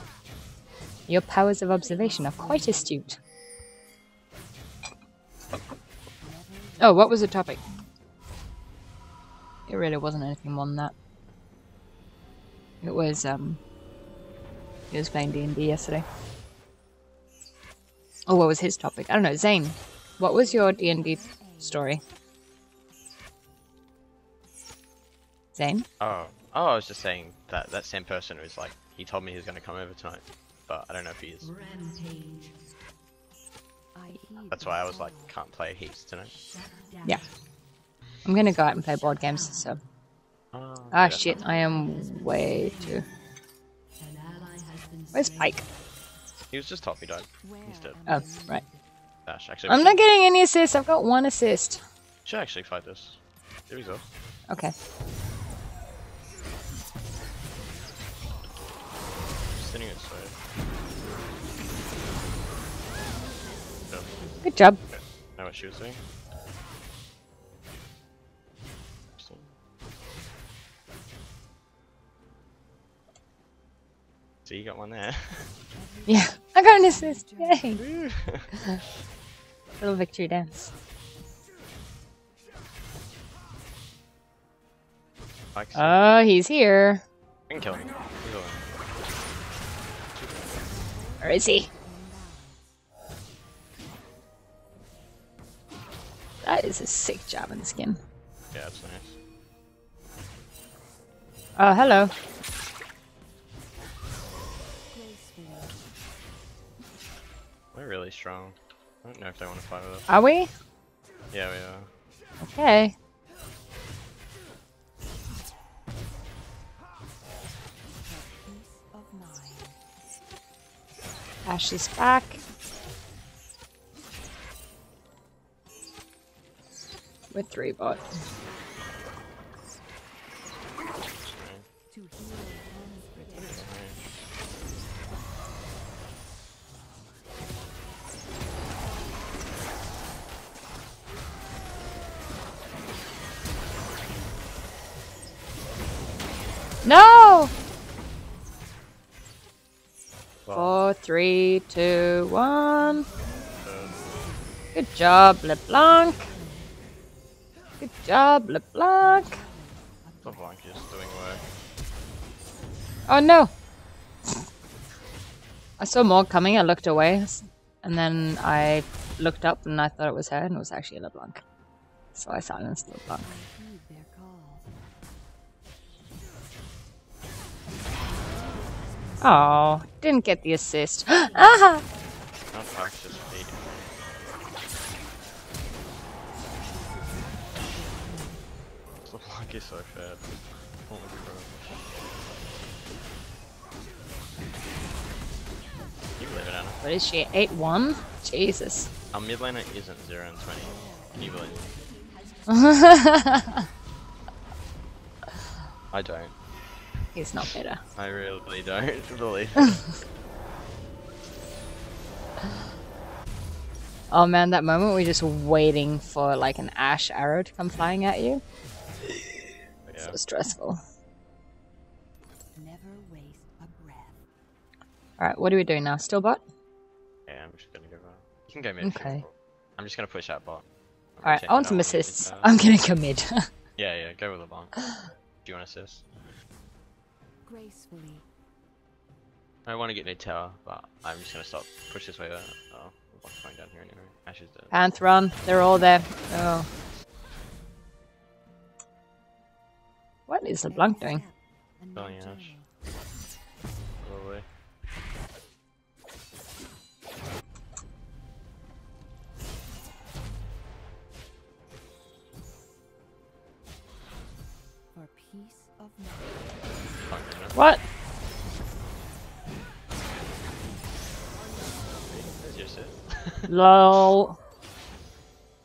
Your powers of observation are quite astute. Oh, what was the topic? It really wasn't anything more than that. It was um he was playing D and D yesterday. Oh, what was his topic? I don't know. Zane, what was your D and D story? Zane? Oh, oh, I was just saying that that same person was like, he told me he was gonna come over tonight, but I don't know if he is. Rampage. That's why I was like, can't play heaps tonight. Yeah. I'm gonna go out and play board games. So Oh, ah yeah. shit, I am way too. An ally has been Where's. Pyke? He was just top, he died. Where He's dead. Oh, right. Dash. Actually, I'm not getting any assists. I've got one assist. should actually fight this. Here we go. Okay. Just sitting it straight. Go. Good job. Know what she was doing? So you got one there. Yeah, I got an assist. Yay! Little victory dance. Mike's Oh, he's here. I can kill him. He's. Where is he? That is a sick job in the skin. Yeah, that's nice. Oh, hello. We're really strong. I don't know if they want to fight with us. Are we? Yeah, we are. Okay. Ashe is back. With three bot. To No! Four, three, two, one. Good job, LeBlanc. Good job, LeBlanc. LeBlanc is doing work. Oh no! I saw more coming, I looked away, and then I looked up and I thought it was her, and it was actually LeBlanc. So I silenced LeBlanc. Oh, didn't get the assist. ah! Not Fox just feeding. LeBlanc is so fat. Holy bro. You live it, Anna. What is she? 8 1? Jesus. Our mid laner isn't 0 and 20. Can you believe it? I don't. He's not better. I really don't believe. Oh man, that moment we're just waiting for like an Ashe arrow to come flying at you. yeah. So stressful. Never waste a breath. Alright, what are we doing now? Still bot? yeah, I'm just gonna go. Uh, you can go mid. Okay. I'm just gonna push that bot. Alright, I want some on the mid assists. I'm gonna commit. Yeah, yeah, go with LeBlanc. Do you want assist? Gracefully. I want to get mid tower, but I'm just gonna stop. Push this way. Oh, what's going down here anyway. Ashe is dead. Pantheron, they're all there. Oh. What is LeBlanc doing? A Oh, yeah. journey. Probably. For peace of mind. Fuck, you know? What? LOL.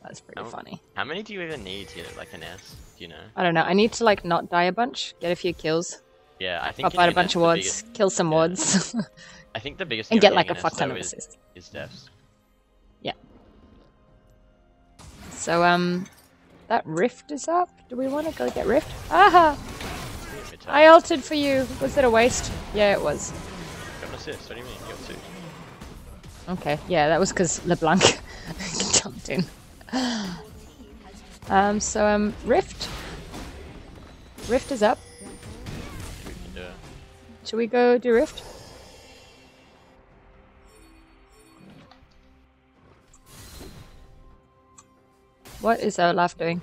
That's pretty Oh. funny. How many do you even need to get like an S? Do you know? I don't know. I need to like not die a bunch, get a few kills, Yeah, I think pop out a bunch of wards, biggest- kill some yeah. wards, I think the biggest and get like a fuck ton of is, assists. is deaths. Yeah. So um, that rift is up. Do we want to go get rift? Aha! I ulted for you. Was it a waste? Yeah, it was. Got an assist. What do you mean? You got two. Okay, yeah, that was because LeBlanc jumped in. Um, so um, rift. Rift is up. We can do it. Should we go do rift? What is Olaf doing?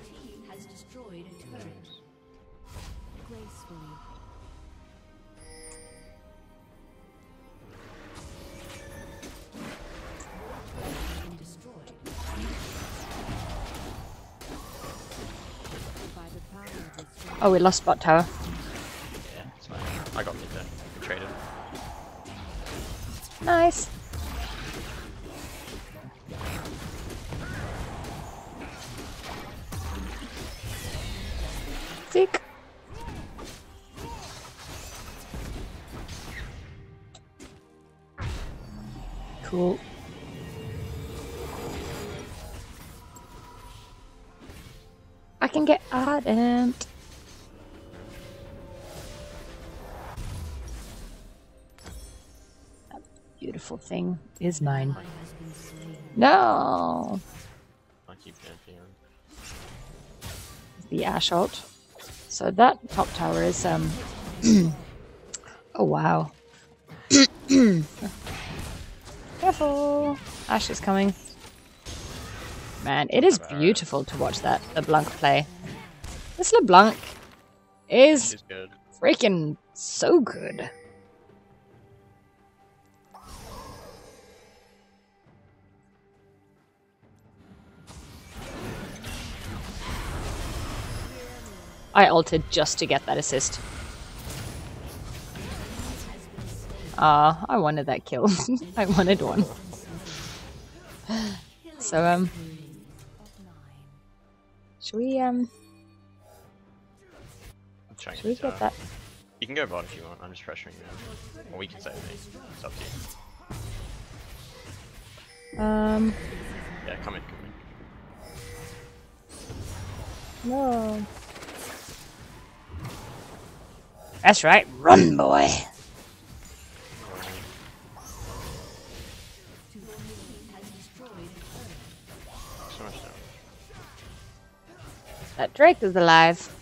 Oh, we lost bot tower. Yeah, it's fine. I got mid there. We traded. Nice. Sick. Cool. I can get ardent. Beautiful thing is mine. Has been slain. No. I keep camping the Ashe ult. So that top tower is um Oh wow. Careful. Ashe is coming. Man, it is beautiful to watch that LeBlanc play. This LeBlanc is She's good. freaking so good. I ulted just to get that assist. Ah, I wanted that kill. I wanted one. So um, Should we um? Should we get that? You can go bot if you want. I'm just pressuring you. Or we can save me. It's up to you. Um, Yeah, come in, come in. no. That's right. Run, boy. So much damage. That Drake is alive.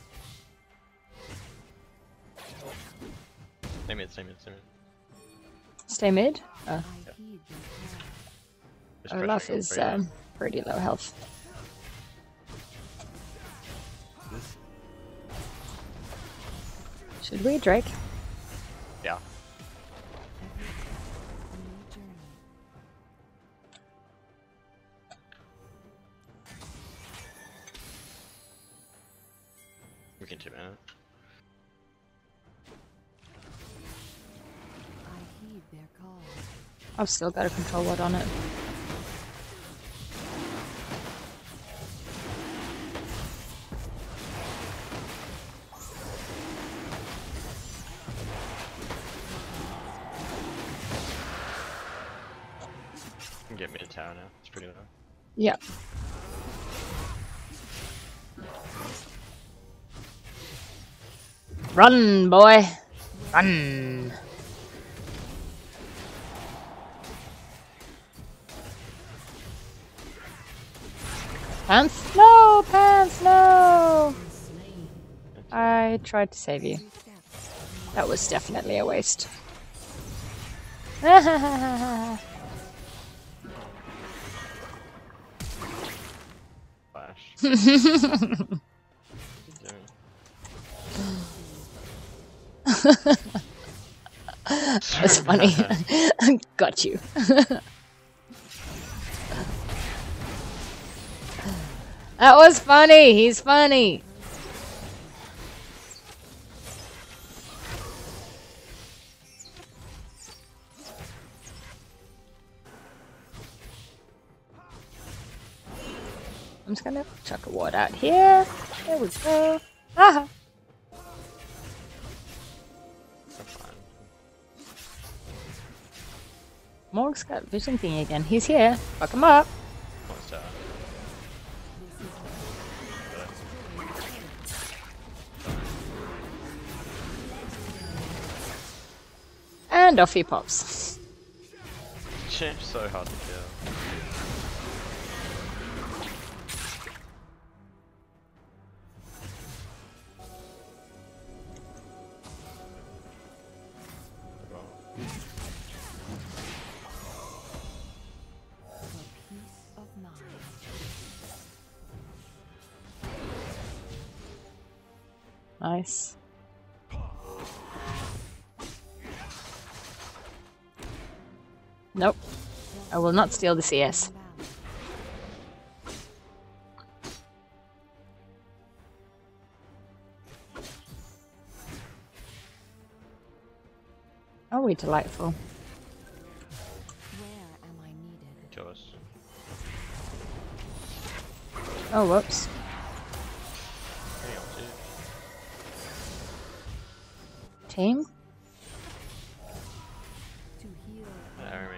Stay mid, stay mid, stay mid. Stay mid. Oh, I heed your call. Just Olaf is um, pretty low health. Should we, Drake? Yeah. We can two minute. I heed their call. I've still got a control ward on it. Get mid tower now. It's pretty low. Yep. Run, boy. Run. Pants? No, pants, no. I tried to save you. That was definitely a waste. That's funny. Got you. that was funny. He's funny. I'm just gonna chuck a ward out here. There we go. Aha. Morg's got vision thing again. He's here. Fuck him up. And off he pops. Champ's so hard Nice. Nope. I will not steal the CS. Balance. Oh, Are we delightful? Where am I needed? kill us. Oh, whoops. Team? To heal. Army.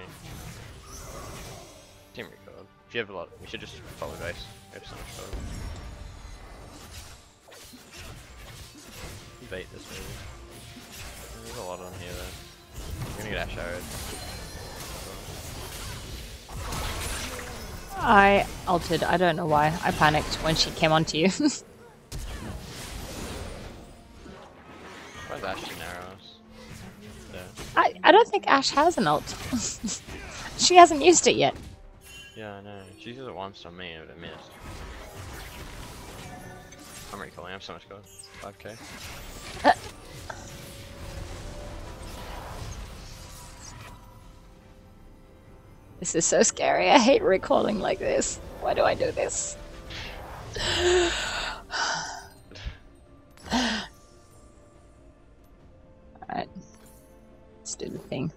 Team record. If you have a lot, we should just follow base. We have so much cover. Bait this maybe. There's a lot on here though. I'm gonna get Ashe Arrowed. I altered. I don't know why. I panicked when she came onto you. Ashe and arrows? There. I, I don't think Ashe has an ult. she hasn't used it yet. Yeah, I know. She used it once on me and it missed. I'm recalling, I have so much gold. 5k. This is so scary. I hate recalling like this. Why do I do this? Do the thing.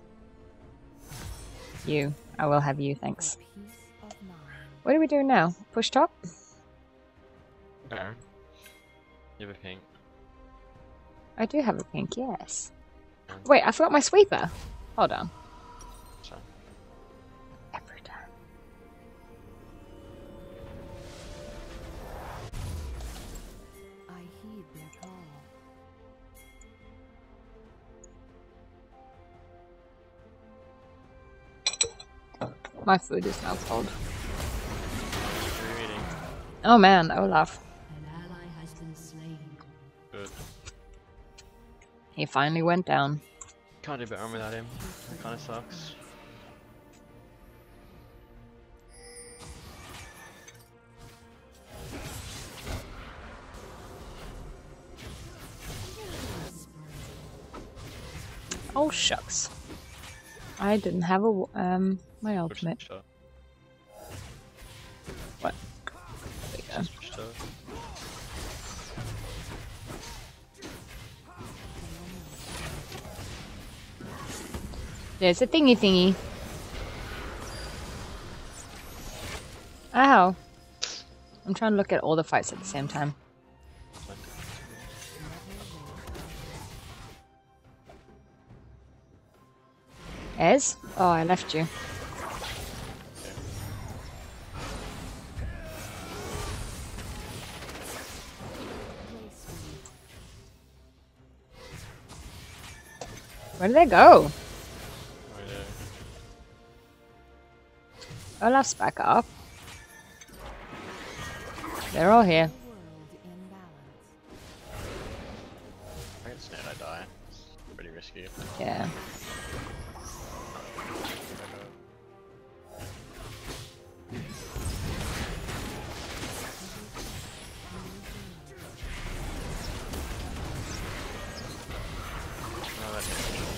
You. I will have you, thanks. For peace of mind. What are we doing now? Push top? Baron. You have a pink. I do have a pink, yes. Wait, I forgot my sweeper. Hold on. My food is now cold. What are you eating? Oh man, Olaf. An ally has been slain. Good. He finally went down. Can't do better without him. That Kinda sucks. Oh shucks. I didn't have a um my ultimate. What? There we go. Just push the- There's a thingy thingy. Ow. I'm trying to look at all the fights at the same time. Ez? Oh, I left you. Where did they go? Oh, Olaf's back up. They're all here.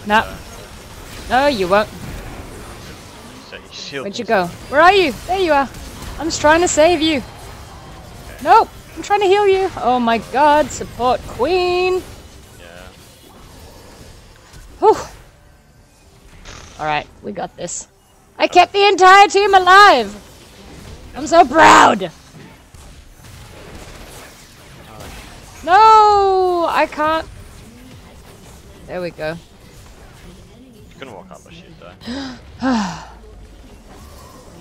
No. No, you won't. So you shield Where'd you go? Where are you? There you are. I'm just trying to save you. Nope. I'm trying to heal you. Oh my god. Support queen. Yeah. Whew. Alright, we got this. I kept the entire team alive. I'm so proud. No, I can't. There we go.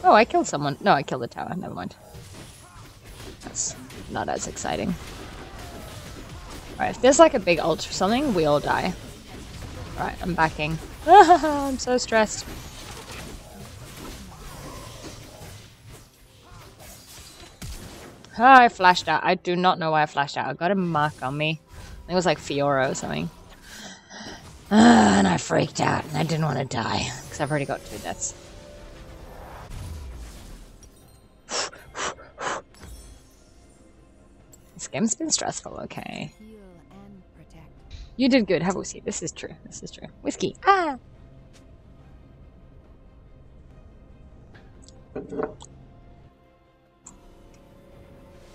Oh, I killed someone. No, I killed the tower. Never mind. That's not as exciting. Alright, if there's like a big ult or something, we all die. Alright, I'm backing. I'm so stressed. Ah, I flashed out. I do not know why I flashed out. I got a mark on me. It was like Fiora or something. Ah, and I freaked out and I didn't want to die because I've already got two deaths. This game's been stressful, okay. You did good. Have a whiskey. This is true. This is true. Whiskey. Ah!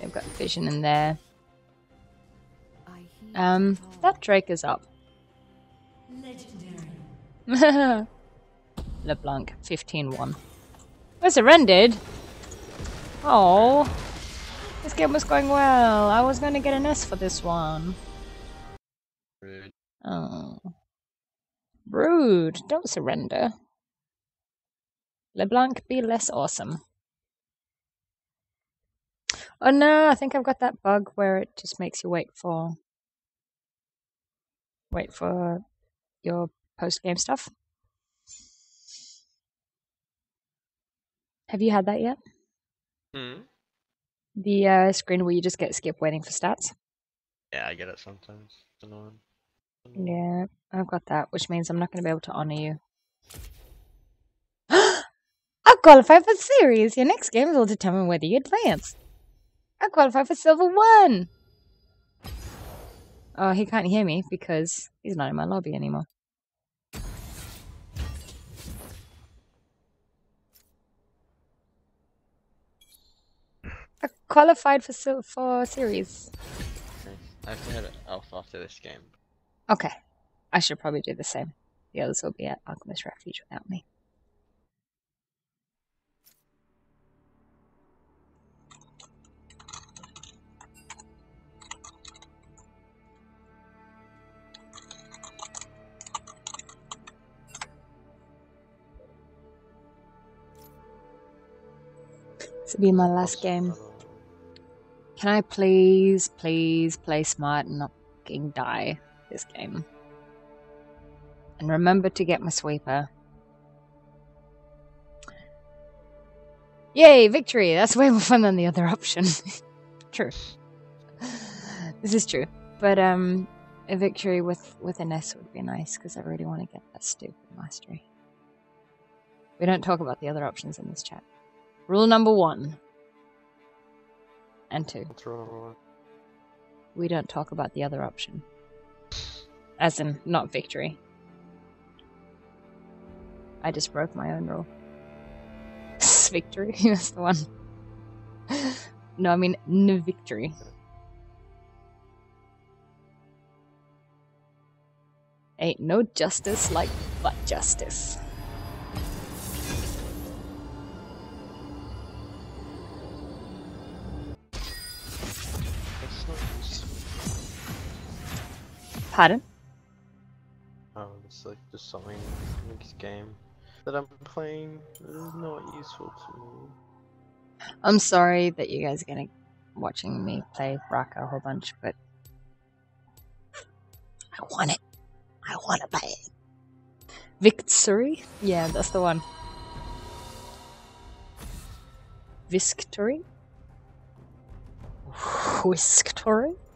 They've got vision in there. Um, that Drake is up. Legendary. LeBlanc, 15-1. We're surrendered. Oh, this game was going well. I was going to get an S for this one. Rude. Oh. Rude. Don't surrender. LeBlanc, be less awesome. Oh no, I think I've got that bug where it just makes you wait for wait for your post game stuff. Have you had that yet? Hmm. The uh, screen where you just get skip waiting for stats? Yeah, I get it sometimes. It's annoying. Yeah, I've got that, which means I'm not going to be able to honor you. I qualify for series. Your next games will determine whether you advance. I qualify for silver one. Oh, he can't hear me because he's not in my lobby anymore. I qualified for sil- for series. I have to head off after this game. Okay, I should probably do the same. The others will be at Alchemist Refuge without me. Will be my last game. Can I please, please play smart and not fucking die this game? And remember to get my sweeper. Yay, victory! That's way more fun than the other option. true. This is true. But um a victory with with an S would be nice because I really want to get that stupid mastery. We don't talk about the other options in this chat. Rule number one and two. What's wrong? We don't talk about the other option. As in, not victory. I just broke my own rule. victory, that's the one. no, I mean, n victory. Ain't no justice like but justice. Pardon? Oh, it's like just something in this game that I'm playing that is not useful to me. I'm sorry that you guys are gonna watching me play Raka a whole bunch, but I want it. I want to play it. Victory? Yeah, that's the one. Visctory? Whisktory?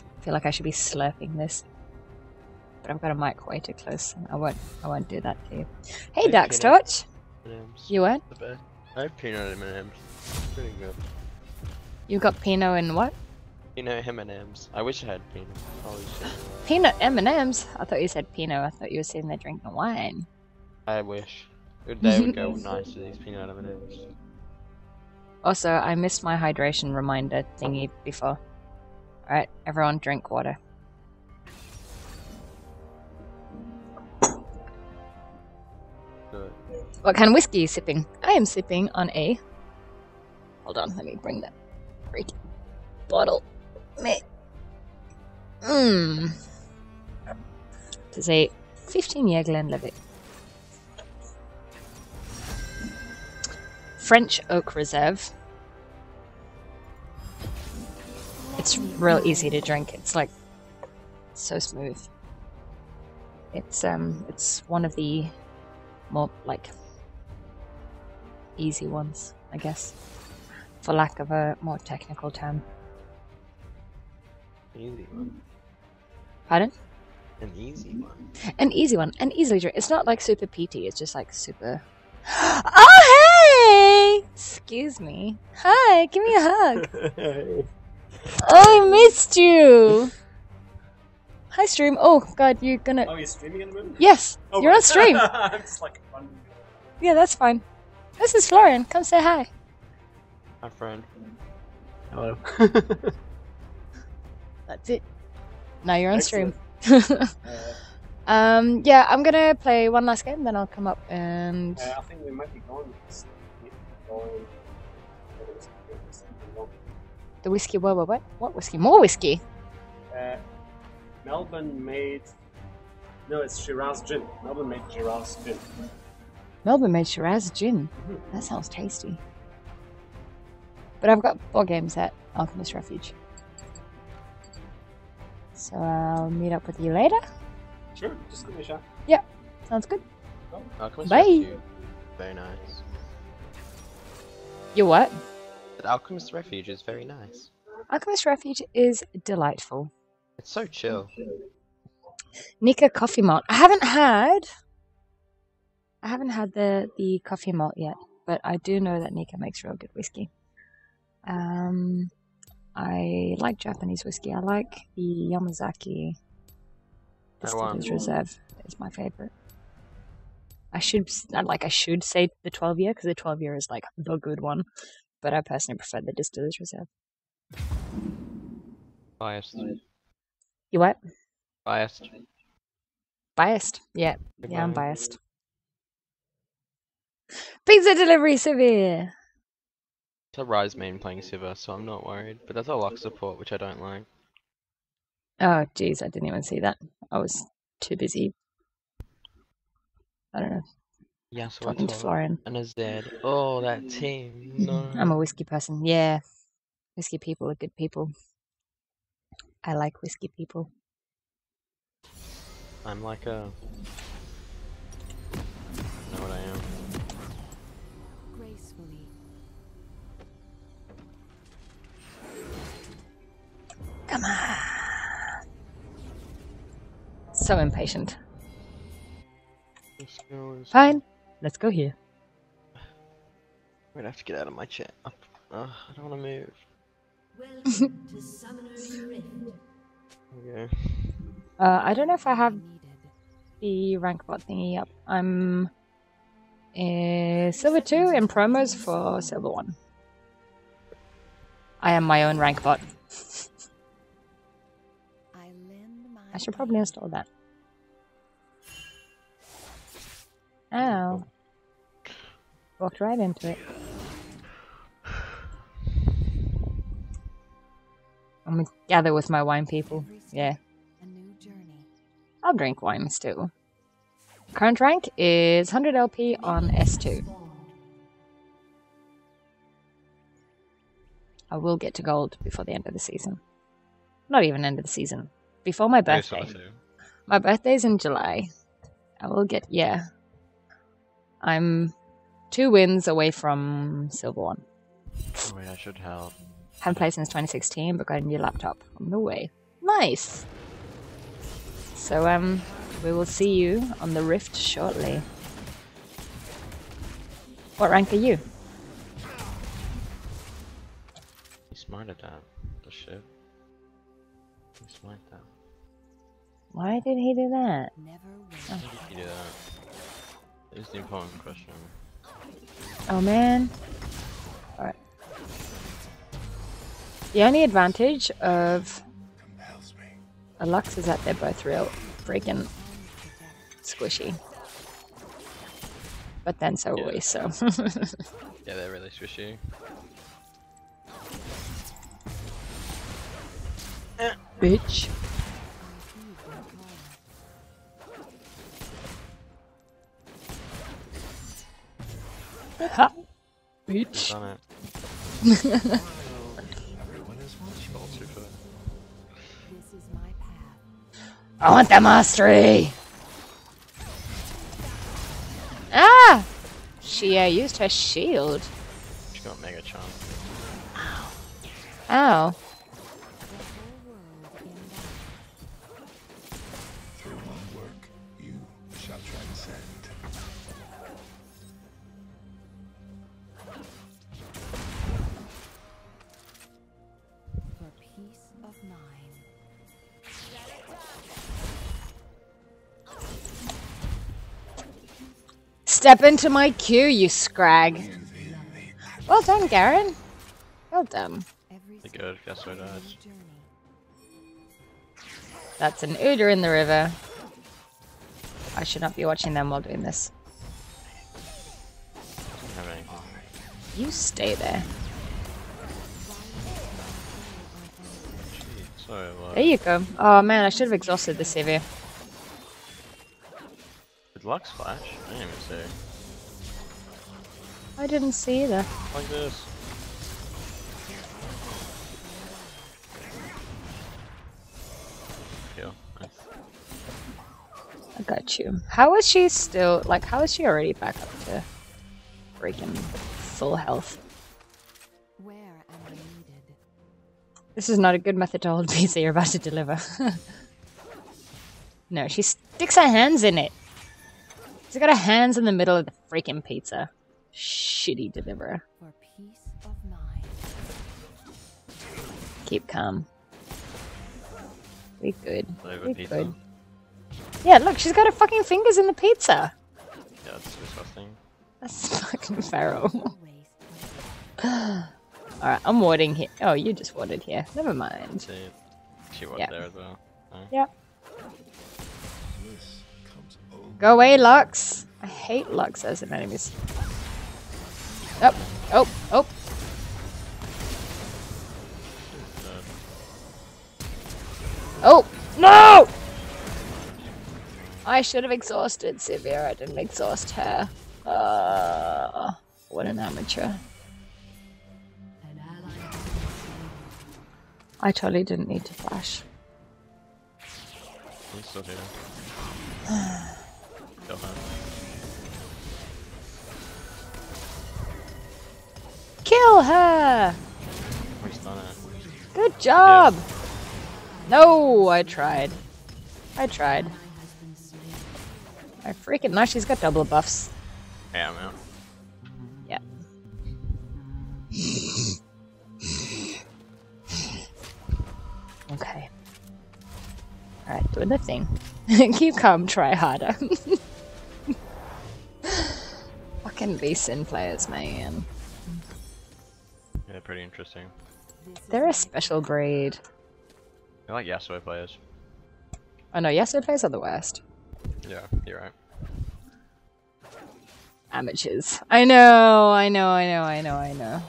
I feel like I should be slurping this. But I've got a mic way too close. and I won't I won't do that to you. Hey Hey, Dark Torch! M&Ms. You what? The. I have peanut M&Ms. Pretty good. You got Pinot and what? Peanut M&Ms. I wish I had peanut. Holy shit. Peanut M&Ms? I thought you said Pinot. I thought you were sitting there drinking wine. I wish. It- They would go nice with these peanut M&Ms. Also, I missed my hydration reminder thingy before. Alright, everyone drink water. Good. What kind of whiskey are you sipping? I am sipping on a. Hold on, let me bring that freaking bottle. Me. Mmm. It is a 15 year Glenlivet. French Oak Reserve. It's real easy to drink. It's like so smooth. It's um it's one of the more like easy ones, I guess, for lack of a more technical term. Easy one. Pardon? An easy one. An easy one, an easily drink. It's not like super peaty. It's just like super. Oh hey! Excuse me. Hi, give me a hug. Oh, I missed you. Hi, stream. Oh God, you're gonna. Oh, you're streaming in the room? Yes, Oh, you're on right. stream. I'm just like running. Yeah, that's fine. This is Florian. Come say hi. My friend. Hello. That's it. Now you're on stream. uh, um, yeah, I'm gonna play one last game, then I'll come up and. uh, I think we might be going. The whiskey, what, what, what? What whiskey? More whiskey? Uh, Melbourne made. No, it's Shiraz gin. Melbourne made Shiraz gin. Melbourne made Shiraz gin. Mhm. That sounds tasty. But I've got four games at Alchemist Refuge. So I'll meet up with you later. Sure, just give me a shot. Yeah, sounds good. Alchemist Bye. Refuge. Very nice. You what? The Alchemist Refuge is very nice. Alchemist Refuge is delightful. It's so chill. Nikka coffee malt. I haven't had. I haven't had the the coffee malt yet, but I do know that Nikka makes real good whiskey. Um, I like Japanese whiskey. I like the Yamazaki I want- Reserve. is my favorite. I should not uh, like I should say the twelve year because the twelve year is like the good one, but I personally prefer the Distillers Reserve. Biased. You what? Biased. Biased? Yeah, yeah, I'm biased. Pizza delivery Sivir. It's a Ryze main playing Sivir, so I'm not worried. But that's a lock support, which I don't like. Oh, jeez, I didn't even see that. I was too busy. I don't know, Yeah, so talking to Florian. And a Z. Oh, that team. No. I'm a whiskey person. Yeah, whiskey people are good people. I like whiskey people. I'm like a. I know what I am. Gracefully. Come on. So impatient. This girl is. Fine, let's go here. Wait, I have to get out of my chair. Up. Uh, I don't want to move. Welcome to Summoner's Rift. Okay. Uh, I don't know if I have Needed. the rank bot thingy up. I'm uh, silver two in promos for silver one. I am my own rank bot. I I should probably install that. Ow. Walked right into it. I'm gonna gather with my wine people. Yeah, A new journey. I'll drink wine still. Current rank is 100 LP on S2. I will get to gold before the end of the season. Not even end of the season. Before my birthday. My birthday's in July. I will get yeah. I'm two wins away from silver one. Oh, wait, I should help. Haven't played since 2016, but got a new laptop on the way. Nice. So um, we will see you on the Rift shortly. What rank are you? He smited that. The shit. He smited that. Why did he do that? Never Oh. Wait. How did he do that? Is the important question. Oh man. Alright. The only advantage of a Lux is that they're both real freaking squishy. But then so are we, so. Yeah, they're really squishy. Bitch. Ha! Bitch. Done it. Super. This is my path. I want the mastery! Ah! She uh, used her shield. She got mega charm. Ow. The Step into my queue, you scrag. Well done, Garen. Well done. Good. Guess what a new dies. journey. That's an Udyr in the river. I should not be watching them while doing this. Doesn't have anything. You stay there. There you go. Oh man, I should have exhausted the CV. Lux flash? I didn't even see. I didn't see either. Like this. Kill. Nice. I got you. How is she still like? How is she already back up to freaking full health? Where am I needed? This is not a good method to hold pizza you're about to deliver. no, she sticks her hands in it. She's got her hands in the middle of the freaking pizza. Shitty deliverer. For peace of mind. Keep calm. We good. Flavor We pizza. good. Yeah, look, she's got her fucking fingers in the pizza. Yeah, that's disgusting. That's fucking feral. Alright, I'm warding here. Oh, you just warded here. Never mind. See, she was Yeah. there as well. No? Yep. Bliss comes only Go away, Lux. I hate Lux as an enemies. Oh, oh, oh. Oh, no! I should have exhausted Sivir. I didn't exhaust her. Uh, what an amateur. An ally has been slain. I totally didn't need to flash. Kill her! He's done it. Good job! No, I tried. I tried. Ally has been slain. I freaking now she's got double buffs. Yeah, man. Yeah. Okay. Alright, doing the thing. Keep calm, try harder. Fucking Lee Sin players, man. Yeah, pretty interesting. They're a special breed. I like Yasuo players. Oh no, Yasuo players are the worst. Yeah, you're right. Amateurs. I know, I know, I know, I know, I know.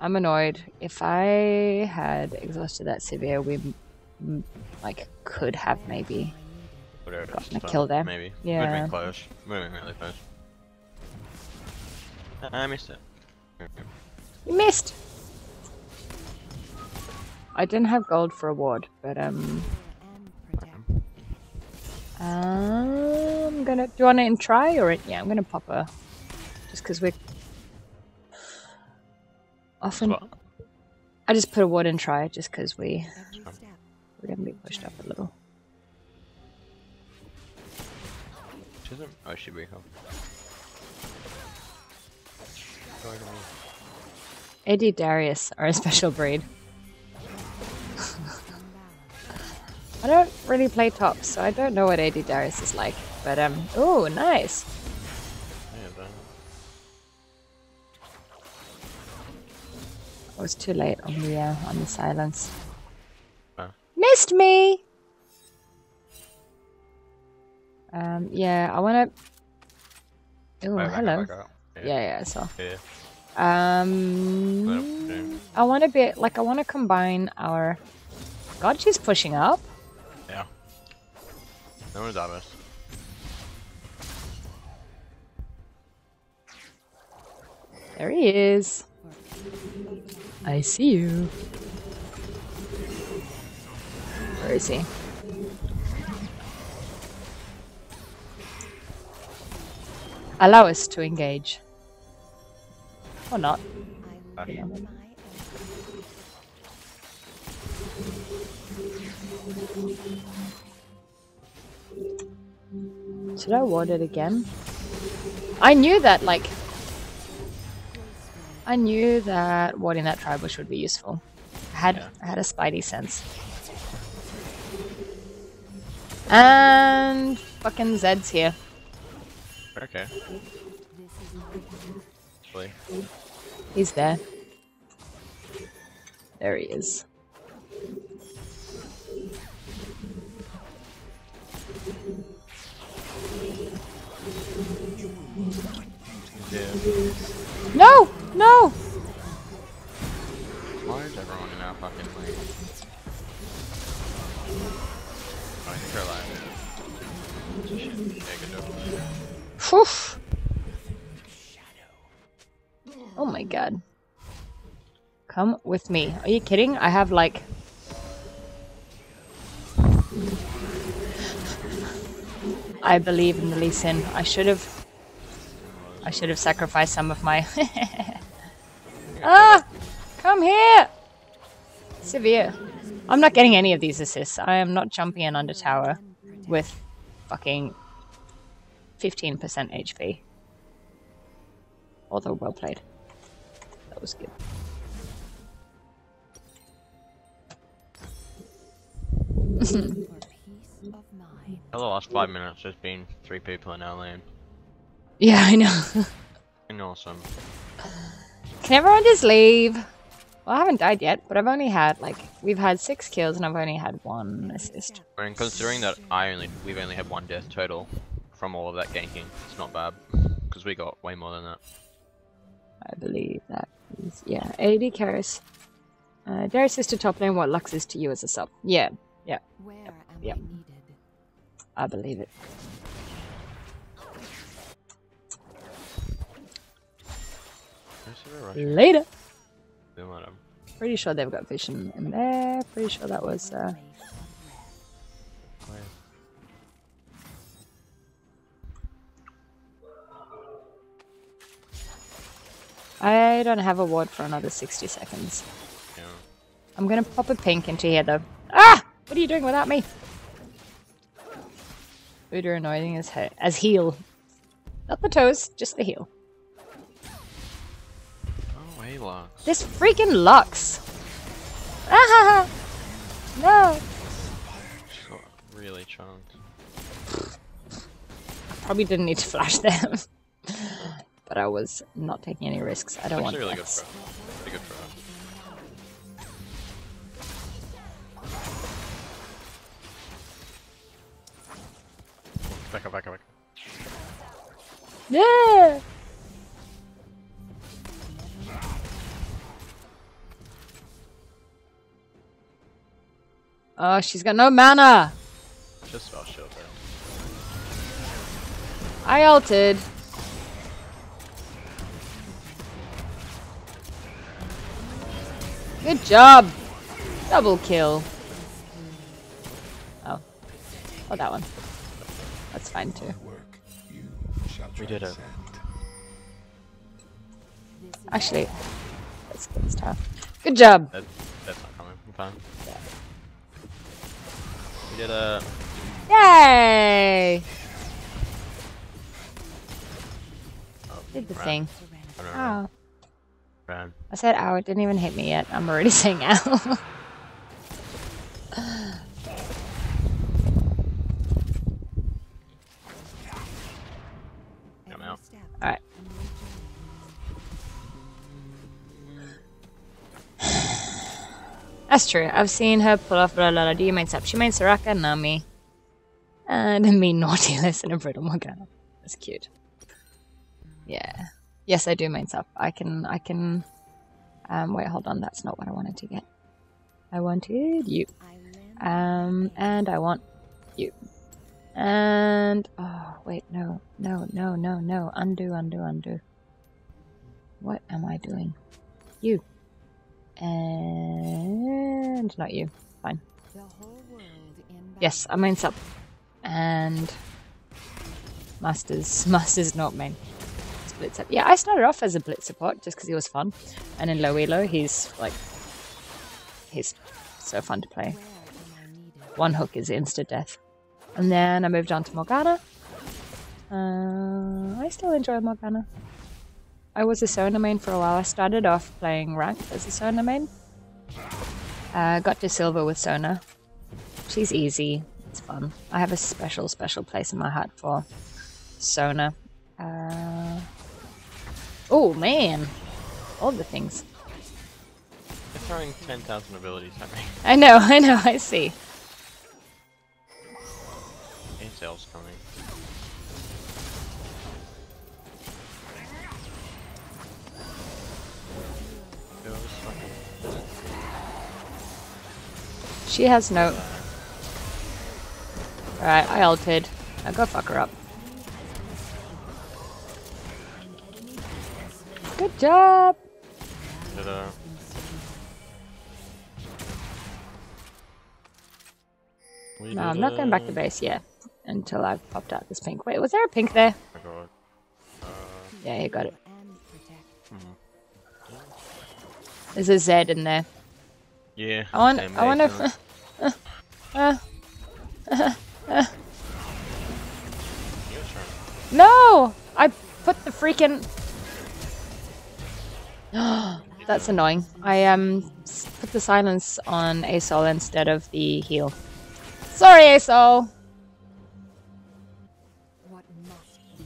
I'm annoyed. If I had exhausted that Sivir, we like could have maybe. It is. Gotten a kill there. Maybe. Yeah. been close. Would've been really close. I I missed it. You missed. I didn't have gold for a ward, but um. I'm gonna. Do you want to try or yeah? I'm gonna pop a, just because we're often. What? I just put a ward in try just because we we're gonna be pushed up a little. Isn't. Oh, she be help. Go, go, go. AD Darius are a special breed. I don't really play top, so I don't know what AD Darius is like. But um, oh, nice. Yeah. I was too late on the uh, on the silence. Missed me. Um, yeah, I want to. Oh, Wait, back up, hello. back up. Yeah, yeah, I saw. Yeah. Um, yeah. I want to be like I want to combine our. God, she's pushing up. Yeah. No one's of us. There he is. I see you. Where is he? Allow us to engage. Or not. I will Yeah. do my utmost. Should I ward it again? I knew that, like. I knew that warding that tribush would be useful. I had, Yeah. I had a spidey sense. And fucking Zed's here. Okay. This is my Actually. He's there. There he is. Yeah. No! No! Why is everyone in our fucking lane? Oh, you're alive. Shit. Yeah, good job. Phew. Oh my god. Come with me. Are you kidding? I have like. I believe in the Lee Sin. I should have. I should have sacrificed some of my. ah! Come here! Sivir. I'm not getting any of these assists. I am not jumping in under tower with fucking 15% HP. Although well played. That was good. for peace of mind. For the last five minutes, there's been three people in our lane. Yeah, I know. And awesome. Can everyone just leave? Well, I haven't died yet, but I've only had like we've had six kills and I've only had one assist. Mean, considering that I only we've only had one death total from all of that ganking, it's not bad because we got way more than that. I believe that is yeah. AD Karis. Uh, Darius is to top lane what Lux is to you as a sub. Yeah, yeah, Where am Yep. I needed? I believe it. Where's the Russian? Later. Doing what I'm- Pretty sure they've got vision in there. Pretty sure that was. Uh, I don't have a ward for another 60 seconds. Yeah. I'm gonna pop a pink into here though. Ah! What are you doing without me? Voodoo annoying as, he- as heal. Not the toes, just the heel. Oh, hey, Lux. This freaking Lux! Ah! No! Really chunked. Probably didn't need to flash them. but I was not taking any risks. I don't It's want actually really good deaths. Really good for. Back up, back up, back up. Yeah! Oh, she's got no mana! Just about shield her. I ulted. Good job! Double kill. Oh. Oh, that one. That's fine too. Work you shall We did it. Actually, get this tower. Good job! That, that's not coming. I'm fine. We did a. Yay! Oh, Did the ran. thing. I don't know. Oh. Ran. I said ow, it didn't even hit me yet. I'm already saying ow. I'm out. Alright. That's true. I've seen her pull off blah blah blah. Do you main sub? She main Soraka, Nami. And me Nautilus and a Brittle Morgana. That's cute. Yeah. Yes, I do main sub. I can I can um wait, hold on, that's not what I wanted to get. I wanted you. Um and I want you. And oh wait, no, no, no, no, no. Undo, undo, undo. What am I doing? You. And not you. Fine. Yes, I main sub. And Masters Masters not main. Blitz up. Yeah, I started off as a Blitz support just because he was fun. And in low elo he's like he's so fun to play. One hook is insta death. And then I moved on to Morgana. Uh, I still enjoy Morgana. I was a Sona main for a while. I started off playing ranked as a Sona main. Uh, got to silver with Sona. She's easy. It's fun. I have a special, special place in my heart for Sona. Uh, oh man, all the things. They're throwing 10,000 abilities at me. I know, I know, I see. Intel's coming. It was fucking- She has no. Alright, I ulted. Now go fuck her up. Good job! Did a. We No, I'm not going back to base yet until I've popped out this pink. Wait, was there a pink there? Oh my god. Uh, Yeah, you got it. Protect. There's a Z in there. yeah. I want. I wonder. If, uh, guys trying- no! I put the freaking. That's annoying. I um put the silence on Asol instead of the heal. Sorry, Asol. What must be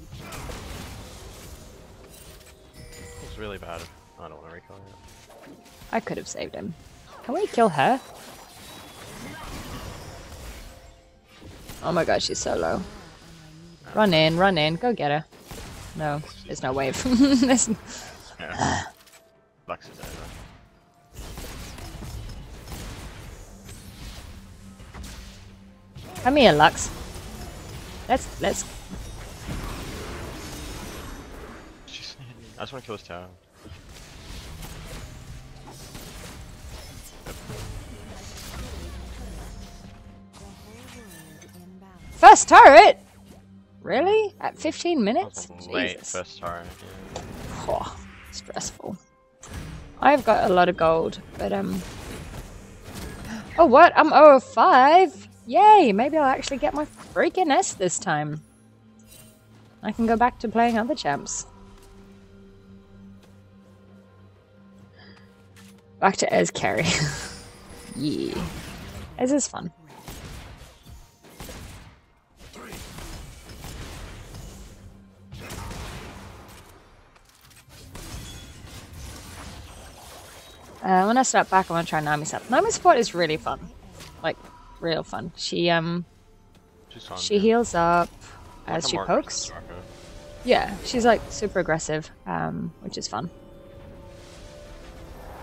It's really bad. I don't want to recall it. I could have saved him. Can we kill her? Oh my god, she's so low. Run in, run in, go get her. No, there's no wave. There's n- Yeah. Lux is over. Come here, Lux. Let's let's I just want to kill this tower. The whole world in balance. first turret. Really? At 15 minutes? late Jesus. first turret. Yeah. Oh, stressful. I've got a lot of gold, but um. Oh what? I'm 0-5. Yay! Maybe I'll actually get my freaking S this time. I can go back to playing other champs. Back to Ez carry. yeah. Ez is fun. Uh, when I start back, I want to try Nami support. Nami support is really fun, like real fun. She um she heals up Like as she pokes. Yeah, she's like super aggressive, um, which is fun.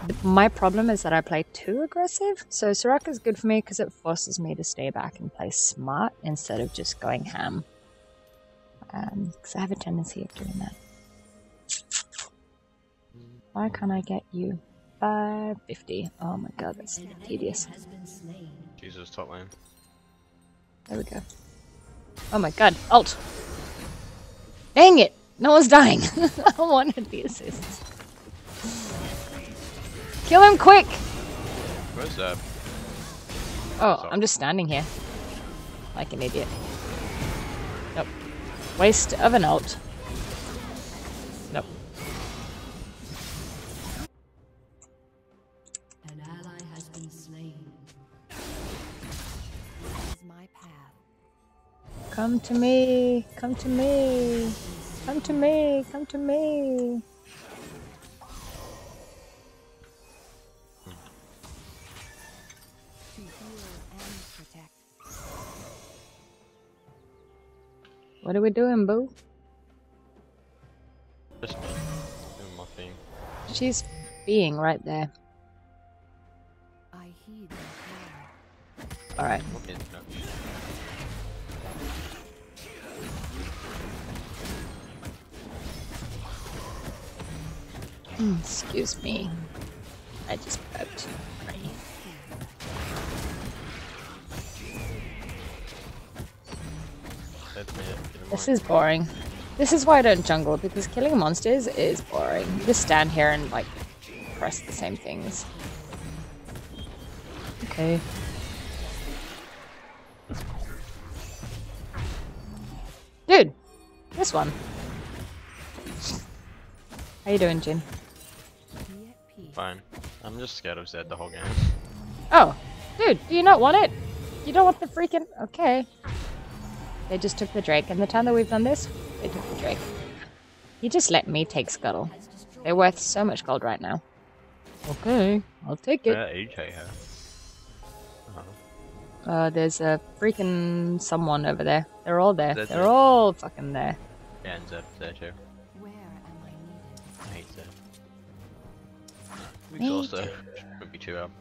The- My problem is that I play too aggressive, so Soraka's good for me because it forces me to stay back and play smart instead of just going ham. Because I have a tendency of doing that. Why can't I get you? 550. Oh my god, that's tedious. has been slain. Jesus, top lane. There we go. Oh my god, ult! Dang it! No one's dying! I wanted the assists. Kill him quick! Where's that? Oh, I'm just standing here. Like an idiot. Nope. Waste of an ult. Come to me! Come to me! Come to me! Come to me! To heal and protect. What are we doing, boo? Just me. Doing my thing. She's being right there. I heed. Alright. Okay, no. Excuse me. I just burped. Sorry. That's me. Get in This is boring. This is why I don't jungle, because killing monsters is boring. You just stand here and, like, press the same things. Okay. Dude! This one. How you doing, Jhin? Be at peace. Fine. I'm just scared of Zed the whole game. Oh! Dude, do you not want it? You don't want the freaking... Okay. They just took the Drake, and the time that we've done this, they took the Drake. You just let me take Scuttle. They're worth so much gold right now. Okay, I'll take it. Yeah, AJ her. Uh, there's a freaking someone over there. They're all there. That's They're it. all fucking there. Yeah, and Zed there too. We Me also too. would be too up.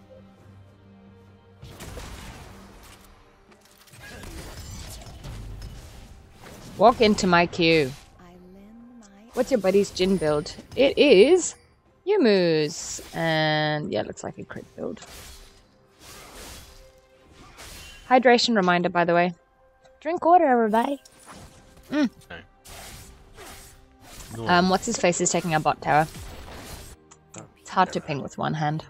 Walk into my queue. I lend my What's your buddy's Jhin build? It is Youmuu's. And yeah, it looks like a crit build. Hydration reminder, by the way. Drink water, everybody. Um, what's his face is taking our bot tower. It's hard to ping with one hand.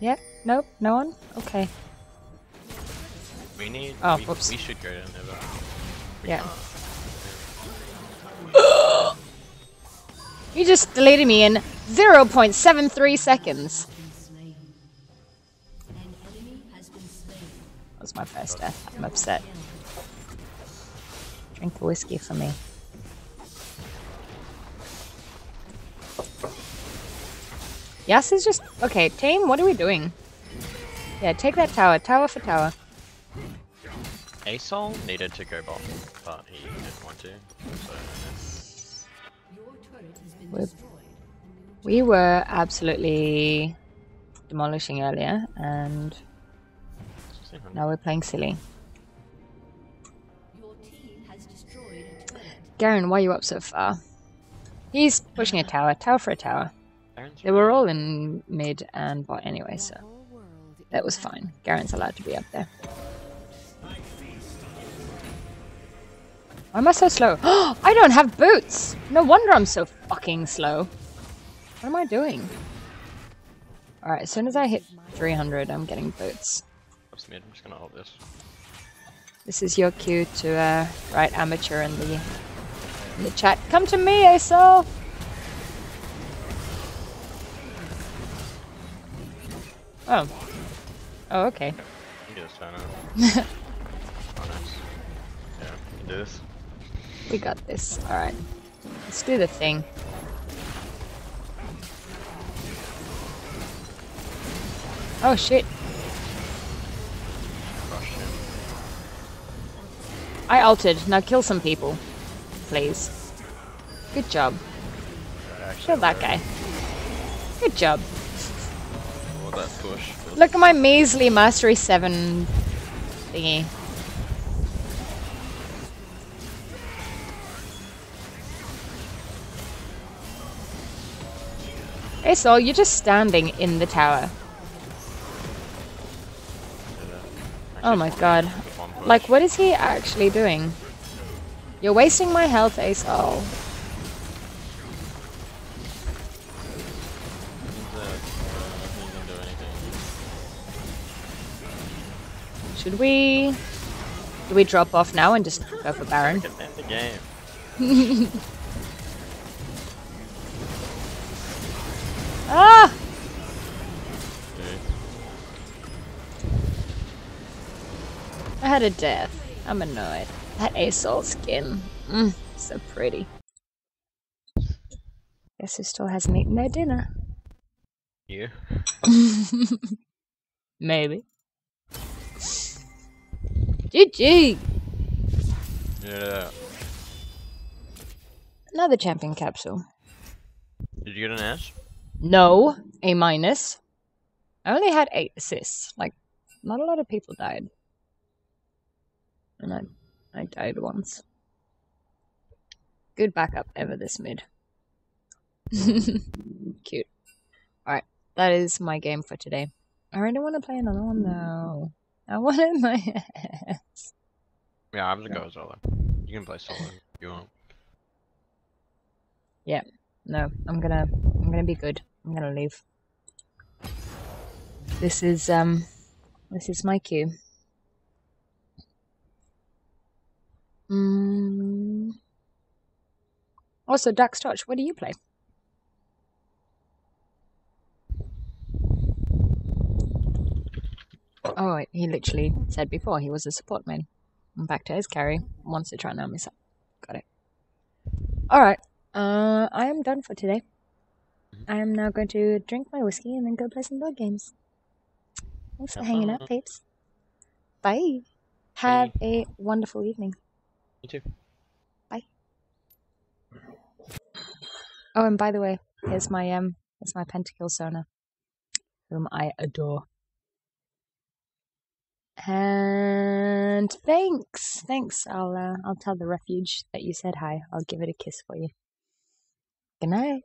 Yeah? Nope? No one? Okay. We need. Oh, we, whoops. we should go to Nova. We Yeah. You just deleted me in 0.73 seconds. Been slain. An enemy has been slain. That was my first death. I'm upset. Drink the whiskey for me. Yas is just okay. Team, what are we doing? Yeah, take that tower. Tower for tower. Asol needed to go bot, but he didn't want to. So Your turret has been Whip. destroyed. We were absolutely demolishing earlier, and Now we're playing silly. Your team has destroyed a turret. Garen, why are you up so far? He's pushing a tower. Tower for a tower. They were all in mid and bot anyway, so that was fine. Garen's allowed to be up there. Why am I so slow? I don't have boots! No wonder I'm so fucking slow. What am I doing? Alright, as soon as I hit 300, I'm getting boots. Mid? I'm just gonna hold this. This is your cue to uh, write amateur in the in the chat. Come to me, Asol! Oh. Oh, okay. You can get this turn out. oh, nice. Yeah, you do this. We got this. Alright. Let's do the thing. Oh shit. I altered. Now kill some people. Please. Good job. Kill that guy. Good job. Well, that push. Look at my measly Mastery 7 thingy. Hey Sol, you're just standing in the tower. Oh my god. with one push. Like, what is he actually doing? You're wasting my health, Asol. He's, he doesn't do anything. Should we... Do we drop off now and just go for Baron? In the game. Ah! I had a death. I'm annoyed. That Asol skin. Mm, so pretty. Guess who still hasn't eaten their dinner? You? Maybe. GG! Yeah. Another champion capsule. Did you get an Ash? No, A minus. I only had eight assists. Like, not a lot of people died. And I, I died once. Good backup ever this mid. Cute. Alright, that is my game for today. I really want to play another one though. I wanted my ass. Yeah, I have to go solo. You can play solo if you want. Yeah. No, I'm gonna I'm gonna be good. I'm gonna leave. This is um this is my cue. Mm. Also, Duck Stotch, what do you play? Oh, he literally said before he was a support man. I'm back to his carry. Wants to try and arm up. Got it. Alright. Uh, I am done for today. I am now going to drink my whiskey and then go play some board games. Thanks for hanging out, peeps. Bye. Have a wonderful evening. You too. Bye. Oh, and by the way, here's my um, here's my pentakill Sona, whom I adore. And thanks, thanks. I'll uh, I'll tell the refuge that you said hi. I'll give it a kiss for you. Good night.